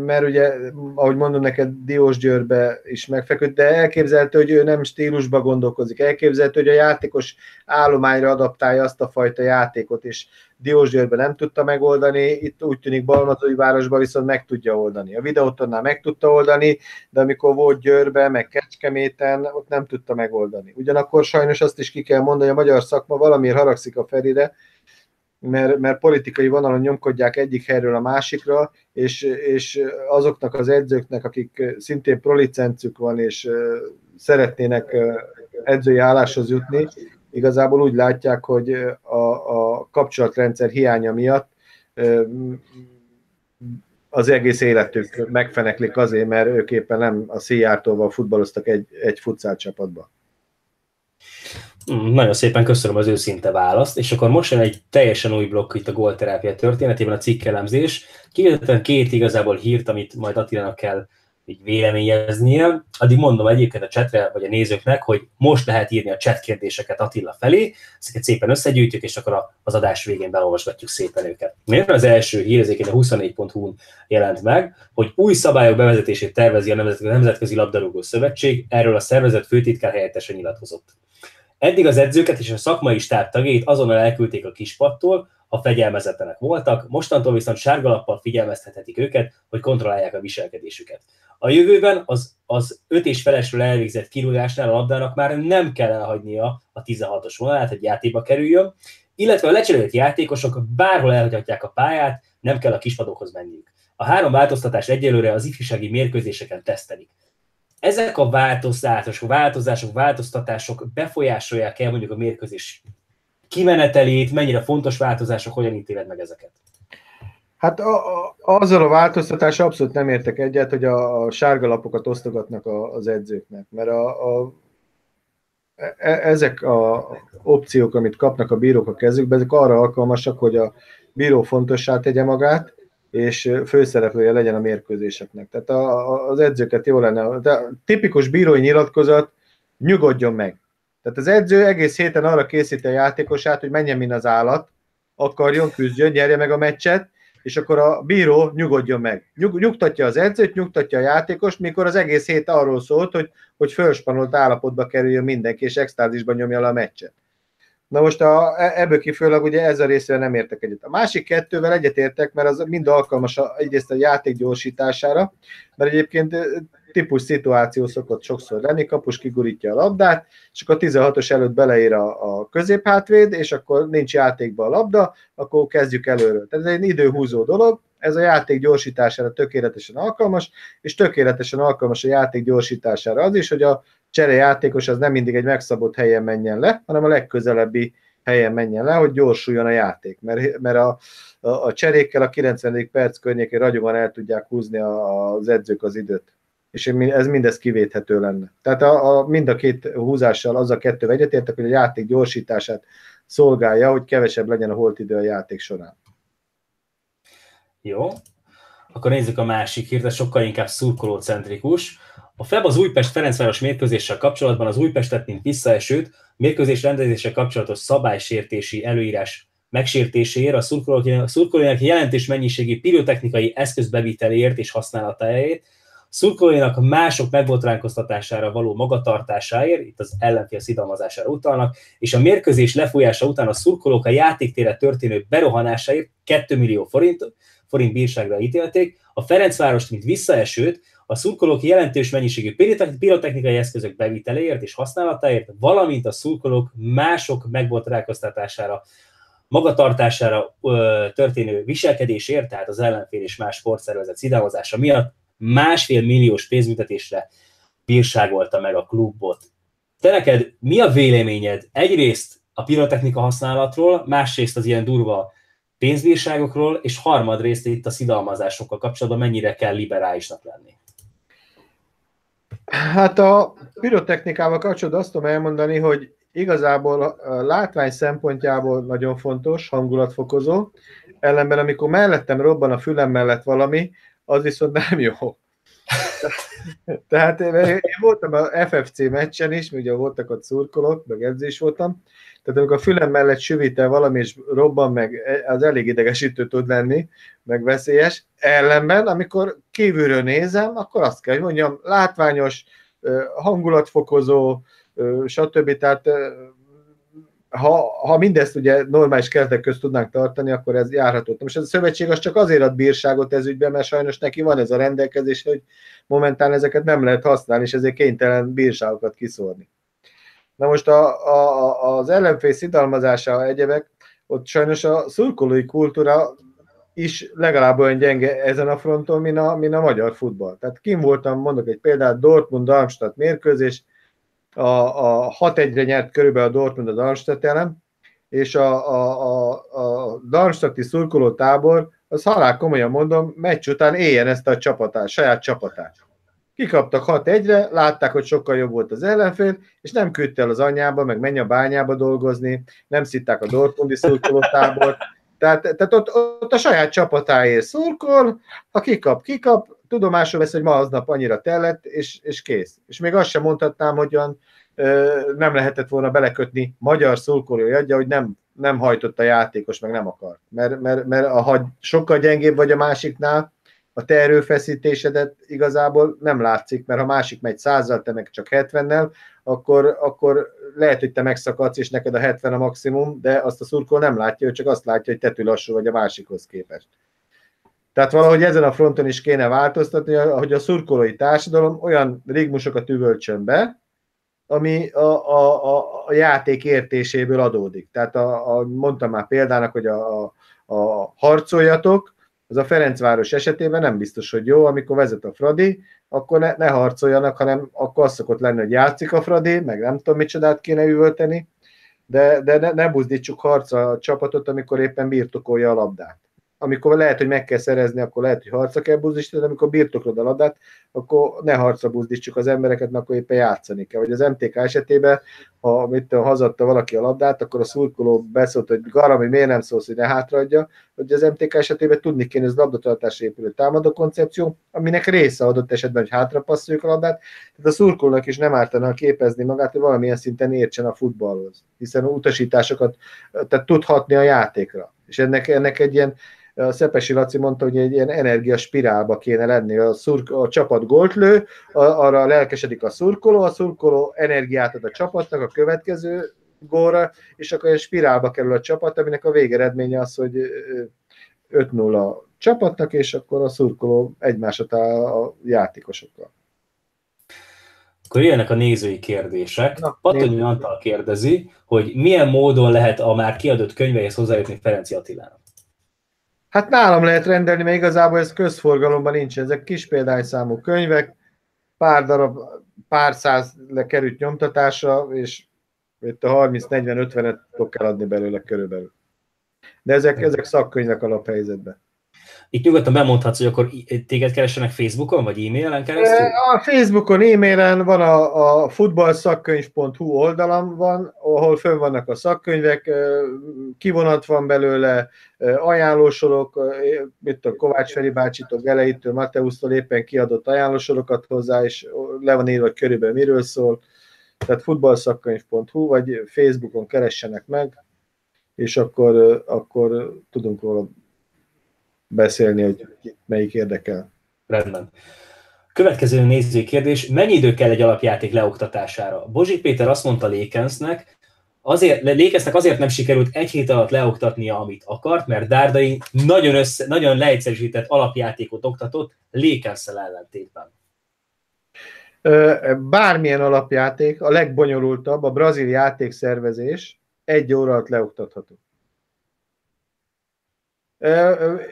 mert ugye, ahogy mondom neked, Diós Győrbe is megfeküdt, de elképzelhető, hogy ő nem stílusba gondolkozik, elképzelhető, hogy a játékos állományra adaptálja azt a fajta játékot, és Diós Győrbe nem tudta megoldani, itt úgy tűnik Balmazói városban viszont meg tudja oldani. A videótonnál meg tudta oldani, de amikor volt Győrbe, meg Kecskeméten, ott nem tudta megoldani. Ugyanakkor sajnos azt is ki kell mondani, hogy a magyar szakma valamiért haragszik a Ferire, mert, mert politikai vonalon nyomkodják egyik helyről a másikra, és, és azoknak az edzőknek, akik szintén prolicencük van, és szeretnének edzői álláshoz jutni, igazából úgy látják, hogy a, a kapcsolatrendszer hiánya miatt az egész életük megfeneklik azért, mert ők éppen nem a Szijjártóval futballoztak egy, egy futszál csapatba. Nagyon szépen köszönöm az őszinte választ, és akkor most jön egy teljesen új blokk itt a gólterápia történetében, a cikkelemzés. Kivezetem két igazából hírt, amit majd Attilának kell így véleményeznie. Addig mondom egyébként a csetre, vagy a nézőknek, hogy most lehet írni a chat kérdéseket Attila felé, ezeket szépen összegyűjtjük, és akkor az adás végén beolvasgatjuk szépen őket. Miért az első hír, ezeket a 24.hu-n jelent meg, hogy új szabályok bevezetését tervezi a Nemzetközi Labdarúgó Szövetség, erről a szervezet főtitkár helyettesen nyilatkozott. Eddig az edzőket és a szakmai stáb tagjait azonnal elküldték a kispattól, ha fegyelmezetlenek voltak, mostantól viszont sárgalappal figyelmeztethetik őket, hogy kontrollálják a viselkedésüket. A jövőben az, az öt és felesről elvégzett kirúgásnál a labdának már nem kell elhagynia a 16-os vonalát, hogy játékba kerüljön, illetve a lecserélt játékosok bárhol elhagyhatják a pályát, nem kell a kispadokhoz menniük. A három változtatás egyelőre az ifjúsági mérkőzéseken tesztelik. Ezek a változások, változások, változtatások befolyásolják el mondjuk a mérkőzés kimenetelét, mennyire fontos változások, hogyan ítéled meg ezeket? Hát a, a, azzal a változtatás abszolút nem értek egyet, hogy a, a sárga lapokat osztogatnak a, az edzőknek, mert a, a, e, ezek a opciók, amit kapnak a bírók a kezükbe, ezek arra alkalmasak, hogy a bíró fontossá tegye magát, és főszereplője legyen a mérkőzéseknek. Tehát a, az edzőket jó lenne. De a tipikus bírói nyilatkozat, nyugodjon meg. Tehát az edző egész héten arra készíti a játékosát, hogy menjen, mint az állat, akarjon, küzdjön, nyerje meg a meccset, és akkor a bíró nyugodjon meg. Nyug, nyugtatja az edzőt, nyugtatja a játékost, mikor az egész hét arról szólt, hogy, hogy fölspanolt állapotba kerüljön mindenki, és extázisban nyomja le a meccset. Na most a, e, ebből kifőleg ugye ezzel részével nem értek egyet. A másik kettővel egyetértek, mert az mind alkalmas a, egyrészt a játék gyorsítására, mert egyébként típus szituáció szokott sokszor lenni, kapus kigurítja a labdát, és akkor a 16-os előtt beleér a, a középhátvéd, és akkor nincs játékba a labda, akkor kezdjük előről. Tehát ez egy időhúzó dolog, ez a játék gyorsítására tökéletesen alkalmas, és tökéletesen alkalmas a játék gyorsítására az is, hogy a csere játékos az nem mindig egy megszabott helyen menjen le, hanem a legközelebbi helyen menjen le, hogy gyorsuljon a játék, mert, mert a, a, a cserékkel a 90. perc környékén ragyogóan el tudják húzni az edzők az időt és ez mindez kivéthető lenne. Tehát a, a, mind a két húzással az a kettő egyetértek, hogy a játék gyorsítását szolgálja, hogy kevesebb legyen a holt idő a játék során. Jó, akkor nézzük a másik hírt, sokkal inkább szurkolócentrikus. A FEB az Újpest-Ferencváros mérkőzéssel kapcsolatban az Újpestet, mint visszaesőt, mérkőzés rendezéssel kapcsolatos szabálysértési előírás megsértéséért, a szurkolóinak jelentős mennyiségű pirotechnikai eszközbeviteléért és használatáért, szurkolóinak mások megbotránkoztatására való magatartásáért, itt az ellenfél szidalmazására utalnak, és a mérkőzés lefolyása után a szurkolók a játéktére történő berohanásáért 2 millió forint, forint bírságra ítélték, a Ferencvárost, mint visszaesőt, a szurkolók jelentős mennyiségű pirotechnikai eszközök beviteléért és használatáért, valamint a szurkolók mások megbotránkoztatására magatartására ö, történő viselkedésért, tehát az ellenfél és más sportszervezet szidáhozása miatt másfél milliós pénzbüntetésre bírságolta meg a klubot. Te neked mi a véleményed egyrészt a pirotechnika használatról, másrészt az ilyen durva pénzbírságokról, és harmadrészt itt a szidalmazásokkal kapcsolatban mennyire kell liberálisnak lenni? Hát a pirotechnikával kapcsolatban azt tudom elmondani, hogy igazából a látvány szempontjából nagyon fontos, hangulatfokozó, ellenben amikor mellettem robban a fülem mellett valami, az viszont nem jó. Tehát én, voltam a FFC meccsen is, ugye voltak ott szurkolók, meg edzés voltam, tehát amikor a fülem mellett süvítel valami, és robban meg, az elég idegesítő tud lenni, meg veszélyes. Ellenben, amikor kívülről nézem, akkor azt kell, hogy mondjam, látványos, hangulatfokozó, stb. Tehát ha, ha mindezt ugye normális keretek közt tudnánk tartani, akkor ez járható. Most ez a szövetség az csak azért ad bírságot ez ügyben, mert sajnos neki van ez a rendelkezés, hogy momentán ezeket nem lehet használni, és ezért kénytelen bírságokat kiszórni. Na most a, a, az ellenfél szidalmazása egyebek, ott sajnos a szurkolói kultúra is legalább olyan gyenge ezen a fronton, mint a, mint a magyar futball. Tehát kim voltam, mondok egy példát, Dortmund-Darmstadt mérkőzés, a, a 6-1-re nyert körülbelül a Dortmund a Darmstadt ellen, és a, a, a, a Darmstadti szurkoló tábor, az halál komolyan mondom, meccs után éljen ezt a csapatát, saját csapatát. Kikaptak 6-1-re, látták, hogy sokkal jobb volt az ellenfél, és nem küldte el az anyába, meg menj a bányába dolgozni, nem szitták a Dortmundi szurkolótábort, tehát, tehát ott, ott a saját csapatáért szurkol, ha kikap, kikap, tudomásul vesz, hogy ma aznap annyira tellett, és, és kész. És még azt sem mondhatnám, hogy olyan, ö, nem lehetett volna belekötni magyar szurkolói adja, hogy nem, nem hajtott a játékos, meg nem akar. Mert, mert, mert ha sokkal gyengébb vagy a másiknál, a te erőfeszítésedet igazából nem látszik, mert ha másik megy százzal, te meg csak 70-nel, akkor, akkor lehet, hogy te megszakadsz, és neked a 70 a maximum, de azt a szurkol nem látja, ő csak azt látja, hogy te túl lassú vagy a másikhoz képest. Tehát valahogy ezen a fronton is kéne változtatni, hogy a szurkolói társadalom olyan rigmusokat üvöltsön be, ami a, a, a, a játék értéséből adódik. Tehát a, a, mondtam már példának, hogy a, a, a harcoljatok, az a Ferencváros esetében nem biztos, hogy jó, amikor vezet a Fradi, akkor ne, ne harcoljanak, hanem akkor az szokott lenni, hogy játszik a Fradi, meg nem tudom, micsodát kéne üvölteni, de, de ne, ne buzdítsuk harca a csapatot, amikor éppen birtokolja a labdát amikor lehet, hogy meg kell szerezni, akkor lehet, hogy harca kell buzdítani, de amikor birtoklod a labdát, akkor ne harca buzdítsuk az embereket, mert akkor éppen játszani kell. Vagy az MTK esetében, ha mit hazadta valaki a labdát, akkor a szurkoló beszólt, hogy Garami, miért nem szólsz, hogy ne hátraadja, hogy az MTK esetében tudni kéne, ez labdatartásra épülő támadó koncepció, aminek része adott esetben, hogy hátrapasszoljuk a labdát, tehát a szurkolónak is nem ártana képezni magát, hogy valamilyen szinten értsen a futballhoz, hiszen utasításokat, tehát tudhatni a játékra. És ennek, ennek egy ilyen a Szepesi Laci mondta, hogy egy ilyen energiaspirálba kéne lenni. A, szurk, a csapat gólt lő, arra lelkesedik a szurkoló, a szurkoló energiát ad a csapatnak a következő gólra, és akkor egy spirálba kerül a csapat, aminek a végeredménye az, hogy 5-0 a csapatnak, és akkor a szurkoló egymásat a játékosokkal. Akkor jönnek a nézői kérdések. Patonyi Antal kérdezi, hogy milyen módon lehet a már kiadott könyveihez hozzájutni Ferenci Attilának. Hát nálam lehet rendelni, mert igazából ez közforgalomban nincs. Ezek kis példányszámú könyvek, pár darab, pár száz került nyomtatásra, és itt a 30-40-50-et tudok eladni belőle körülbelül. De ezek, ezek szakkönyvek alaphelyzetben. Itt nyugodtan bemondhatsz, hogy akkor téged keressenek Facebookon, vagy e-mailen keresztül? A Facebookon, e-mailen van a, a futballszakkönyv.hu oldalam van, ahol fönn vannak a szakkönyvek, kivonat van belőle, ajánlósorok, mit a Kovács Feri bácsitól, Geleitől, Mateusztól éppen kiadott ajánlósorokat hozzá, és le van írva, hogy körülbelül miről szól. Tehát futballszakkönyv.hu, vagy Facebookon keressenek meg, és akkor, akkor tudunk róla beszélni, hogy melyik érdekel. Rendben. Következő nézői kérdés, mennyi idő kell egy alapjáték leoktatására? Bozsik Péter azt mondta Lékensznek, azért, Lékesznek azért nem sikerült egy hét alatt leoktatnia, amit akart, mert Dárdai nagyon, össze, nagyon leegyszerűsített alapjátékot oktatott Lékenszel ellentétben. Bármilyen alapjáték, a legbonyolultabb, a brazil játékszervezés egy óra alatt leoktatható.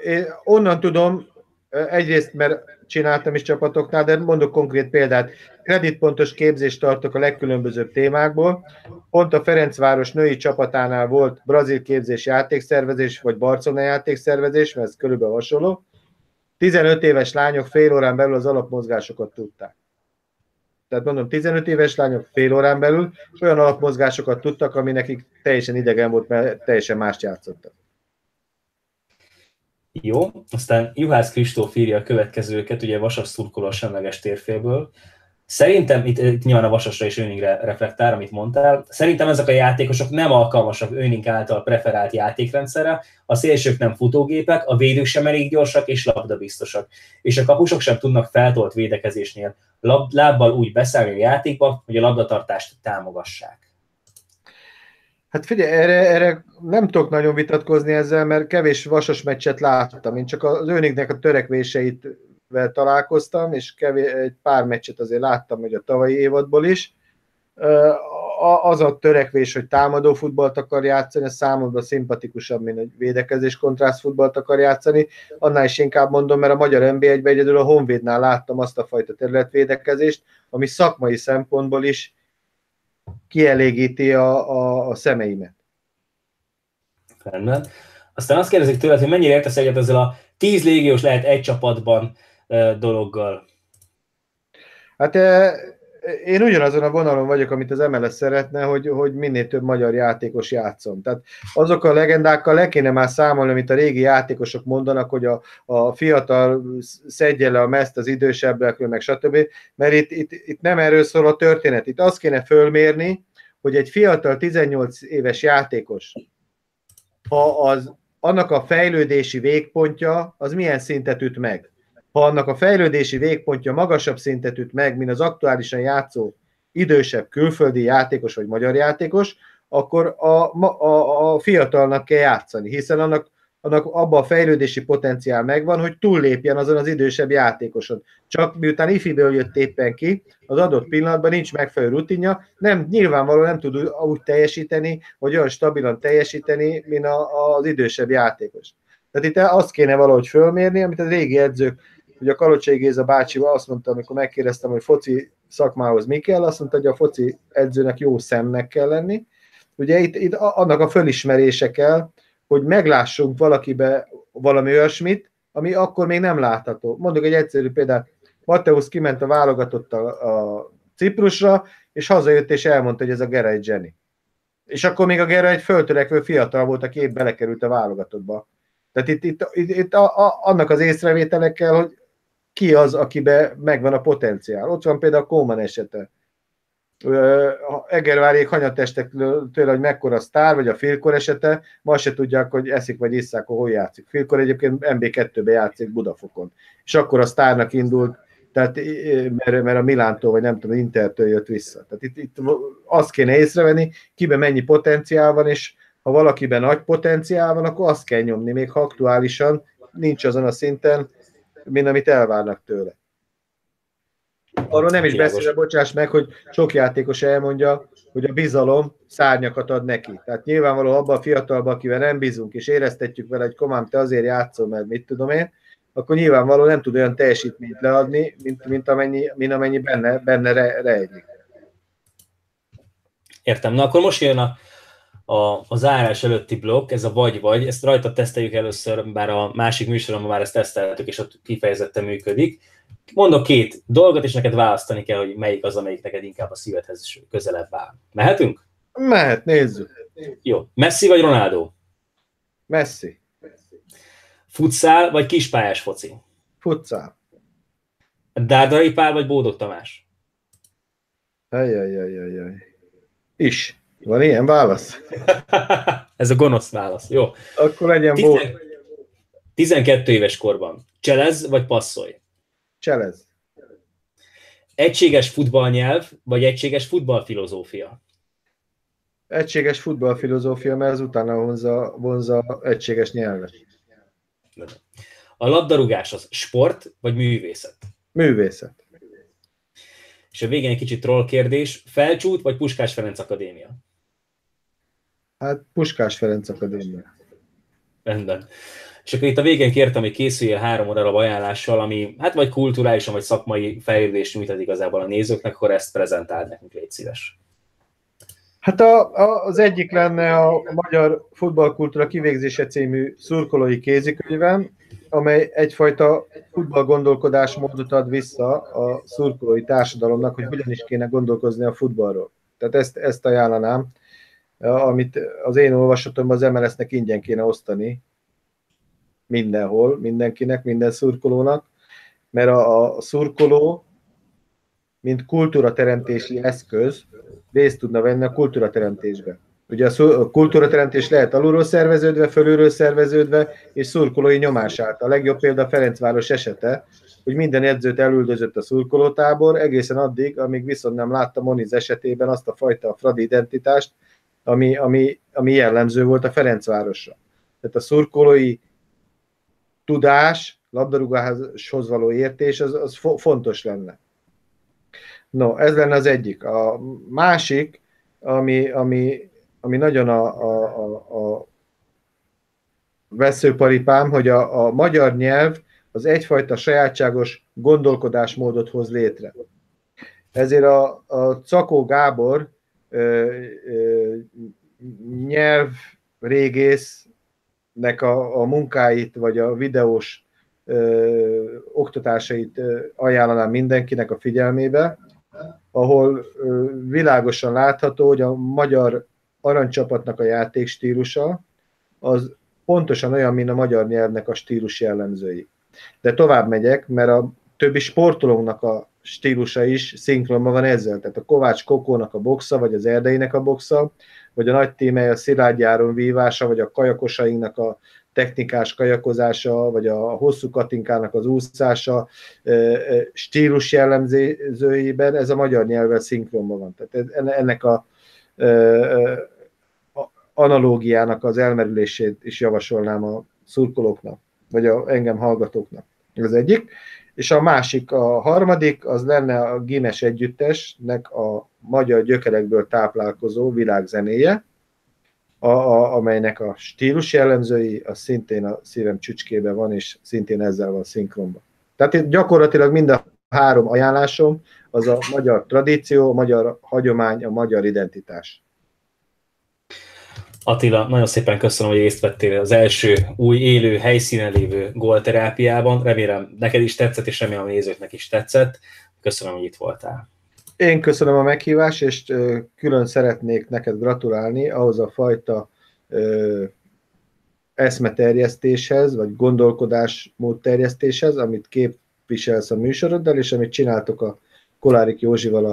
Én onnan tudom, egyrészt, mert csináltam is csapatoknál, de mondok konkrét példát. Kreditpontos képzést tartok a legkülönbözőbb témákból. Pont a Ferencváros női csapatánál volt brazil képzés játékszervezés, vagy Barcelona játékszervezés, mert ez körülbelül hasonló. 15 éves lányok fél órán belül az alapmozgásokat tudták. Tehát mondom, 15 éves lányok fél órán belül olyan alapmozgásokat tudtak, ami nekik teljesen idegen volt, mert teljesen mást játszottak. Jó, aztán Juhász Kristóf írja a következőket, ugye Vasas szurkoló a semleges térfélből. Szerintem, itt, itt nyilván a Vasasra és Öningre reflektál, amit mondtál, szerintem ezek a játékosok nem alkalmasak Öning által preferált játékrendszerre, a szélsők nem futógépek, a védők sem elég gyorsak és labdabiztosak, és a kapusok sem tudnak feltolt védekezésnél lab, lábbal úgy beszállni a játékba, hogy a labdatartást támogassák. Hát figyelj, erre, erre nem tudok nagyon vitatkozni ezzel, mert kevés vasas meccset láttam. Én csak az őniknek a törekvéseit találkoztam, és kevés, egy pár meccset azért láttam, hogy a tavalyi évadból is. Az a törekvés, hogy támadó futballt akar játszani, ez számomra szimpatikusabb, mint hogy védekezés kontrász futballt akar játszani. Annál is inkább mondom, mert a magyar NB1-ben egyedül a Honvédnál láttam azt a fajta területvédekezést, ami szakmai szempontból is kielégíti a, a, a szemeimet. Rendben. Aztán azt kérdezik tőled, hogy mennyire értesz egyet ezzel a tíz légiós lehet egy csapatban dologgal. Hát én ugyanazon a vonalon vagyok, amit az MLS szeretne, hogy, hogy minél több magyar játékos játszom. Tehát azok a legendákkal le kéne már számolni, amit a régi játékosok mondanak, hogy a, a fiatal szedje le a meszt az idősebbekről, meg stb. Mert itt, itt, itt nem erről szól a történet. Itt azt kéne fölmérni, hogy egy fiatal 18 éves játékos, ha az, annak a fejlődési végpontja, az milyen szintet üt meg ha annak a fejlődési végpontja magasabb szintet üt meg, mint az aktuálisan játszó idősebb külföldi játékos vagy magyar játékos, akkor a, a, a fiatalnak kell játszani, hiszen annak, annak abba a fejlődési potenciál megvan, hogy túllépjen azon az idősebb játékoson. Csak miután ifiből jött éppen ki, az adott pillanatban nincs megfelelő rutinja, nem, nyilvánvalóan nem tud úgy teljesíteni, vagy olyan stabilan teljesíteni, mint a, az idősebb játékos. Tehát itt azt kéne valahogy fölmérni, amit a régi edzők Ugye a Kalocsai Géza bácsi azt mondta, amikor megkérdeztem, hogy foci szakmához mi kell, azt mondta, hogy a foci edzőnek jó szemnek kell lenni. Ugye itt, itt annak a fölismerése kell, hogy meglássunk valakibe valami olyasmit, ami akkor még nem látható. Mondok egy egyszerű példát. Mateusz kiment a válogatott a, a Ciprusra, és hazajött és elmondta, hogy ez a Gera egy Jenny. És akkor még a Gera egy föltörekvő fiatal volt, aki épp belekerült a válogatottba. Tehát itt, itt, itt, itt a, a, annak az észrevételekkel, hogy ki az, akibe megvan a potenciál. Ott van például a Kóman esete. Egerváriék hanyatestek tőle, hogy mekkora sztár, vagy a Filkor esete, ma se tudják, hogy eszik vagy isszák, hol játszik. Filkor egyébként MB2-be játszik Budafokon. És akkor a sztárnak indult, tehát, mert, mert a Milántól, vagy nem tudom, Intertől jött vissza. Tehát itt, itt azt kéne észrevenni, kiben mennyi potenciál van, és ha valakiben nagy potenciál van, akkor azt kell nyomni, még ha aktuálisan nincs azon a szinten, mint amit elvárnak tőle. Arról nem is beszélve, bocsáss meg, hogy sok játékos elmondja, hogy a bizalom szárnyakat ad neki. Tehát nyilvánvaló abban a fiatalban, akivel nem bízunk, és éreztetjük vele, hogy komám, te azért játszol, mert mit tudom én, akkor nyilvánvaló nem tud olyan teljesítményt leadni, mint, mint, amennyi, mint amennyi benne, benne re, rejlik. Értem. Na akkor most jön a a, a zárás előtti blokk, ez a vagy-vagy, ezt rajta teszteljük először, bár a másik műsoromban már ezt teszteltük, és ott kifejezetten működik. Mondok két dolgot, és neked választani kell, hogy melyik az, amelyik neked inkább a szívedhez közelebb áll. Mehetünk? Mehet, nézzük. Jó. Messi vagy Ronaldo? Messi. Futszál vagy kispályás foci? Futszál. Dárdai Pál vagy Bódog Tamás? Ajajajajaj. Is. Van ilyen válasz? Ez a gonosz válasz. Jó. Akkor legyen Tizen... 12 éves korban. Cselez vagy passzolj? Cselez. Egységes futballnyelv, vagy egységes futballfilozófia? Egységes futballfilozófia, mert az utána vonza, vonza egységes nyelvet. A labdarúgás az sport, vagy művészet? Művészet. És a végén egy kicsit troll kérdés. Felcsút, vagy Puskás Ferenc Akadémia? Hát Puskás Ferenc Akadémia. Rendben. És akkor itt a végén kértem, hogy készüljél három darab ajánlással, ami hát vagy kulturálisan, vagy szakmai fejlődést nyújthat igazából a nézőknek, akkor ezt prezentáld nekünk, légy szíves. Hát a, a, az egyik lenne a Magyar Futballkultúra Kivégzése című szurkolói kézikönyvem, amely egyfajta futballgondolkodásmódot ad vissza a szurkolói társadalomnak, hogy hogyan is kéne gondolkozni a futballról. Tehát ezt, ezt ajánlanám amit az én olvasatomban az MLS-nek ingyen kéne osztani mindenhol, mindenkinek, minden szurkolónak, mert a, a szurkoló, mint kultúrateremtési eszköz, részt tudna venni a kultúrateremtésbe. Ugye a kultúrateremtés lehet alulról szerveződve, fölülről szerveződve, és szurkolói nyomás által. A legjobb példa a Ferencváros esete, hogy minden edzőt elüldözött a szurkolótábor, egészen addig, amíg viszont nem látta Moniz esetében azt a fajta fradi identitást, ami, ami, ami jellemző volt a Ferencvárosra. Tehát a szurkolói tudás, labdarúgáshoz való értés, az, az fontos lenne. No, ez lenne az egyik. A másik, ami, ami, ami nagyon a, a, a, a veszőparipám, hogy a, a magyar nyelv az egyfajta sajátságos gondolkodásmódot hoz létre. Ezért a, a Cakó Gábor nyelvrégésznek a, a munkáit, vagy a videós ö, oktatásait ö, ajánlanám mindenkinek a figyelmébe, ahol ö, világosan látható, hogy a magyar aranycsapatnak a játékstílusa az pontosan olyan, mint a magyar nyelvnek a stílus jellemzői. De tovább megyek, mert a többi sportolónak a stílusa is szinkronban van ezzel. Tehát a Kovács Kokónak a boxa, vagy az Erdeinek a boxa, vagy a nagy témely a Szilágyáron vívása, vagy a kajakosainknak a technikás kajakozása, vagy a hosszú katinkának az úszása stílus jellemzőiben, ez a magyar nyelvvel szinkronban van. Tehát ennek a analógiának az elmerülését is javasolnám a szurkolóknak, vagy a engem hallgatóknak. Ez egyik. És a másik, a harmadik, az lenne a Gimes együttesnek a magyar gyökerekből táplálkozó világzenéje, a, a, amelynek a stílus jellemzői az szintén a szívem csücskében van, és szintén ezzel van szinkronban. Tehát itt gyakorlatilag mind a három ajánlásom az a magyar tradíció, a magyar hagyomány, a magyar identitás. Attila, nagyon szépen köszönöm, hogy részt vettél az első új élő helyszínen lévő gólterápiában. Remélem neked is tetszett, és remélem a nézőknek is tetszett. Köszönöm, hogy itt voltál. Én köszönöm a meghívást, és külön szeretnék neked gratulálni ahhoz a fajta ö, eszmeterjesztéshez, vagy gondolkodásmód terjesztéshez, amit képviselsz a műsoroddal, és amit csináltok a Kolárik Józsival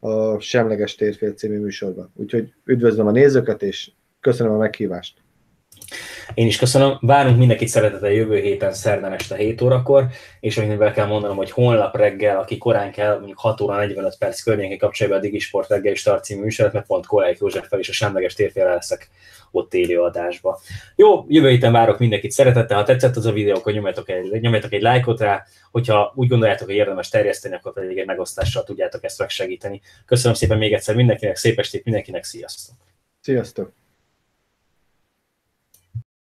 a, a Semleges Térfél című műsorban. Úgyhogy üdvözlöm a nézőket, és Köszönöm a meghívást. Én is köszönöm. Várunk mindenkit szeretettel jövő héten szerdán este 7 órakor, és amivel kell mondanom, hogy holnap reggel, aki korán kell, mondjuk 6 óra 45 perc környékén kapcsolja be a Digisport reggel és Start című műsorat, mert pont Kolály fel és a semleges térféle leszek ott élő adásba. Jó, jövő héten várok mindenkit szeretettel, ha tetszett az a videó, akkor nyomjatok egy, nyomjatok egy lájkot rá, hogyha úgy gondoljátok, hogy érdemes terjeszteni, akkor pedig egy megosztással tudjátok ezt megsegíteni. Köszönöm szépen még egyszer mindenkinek, szép estét mindenkinek, sziasztok! Sziasztok!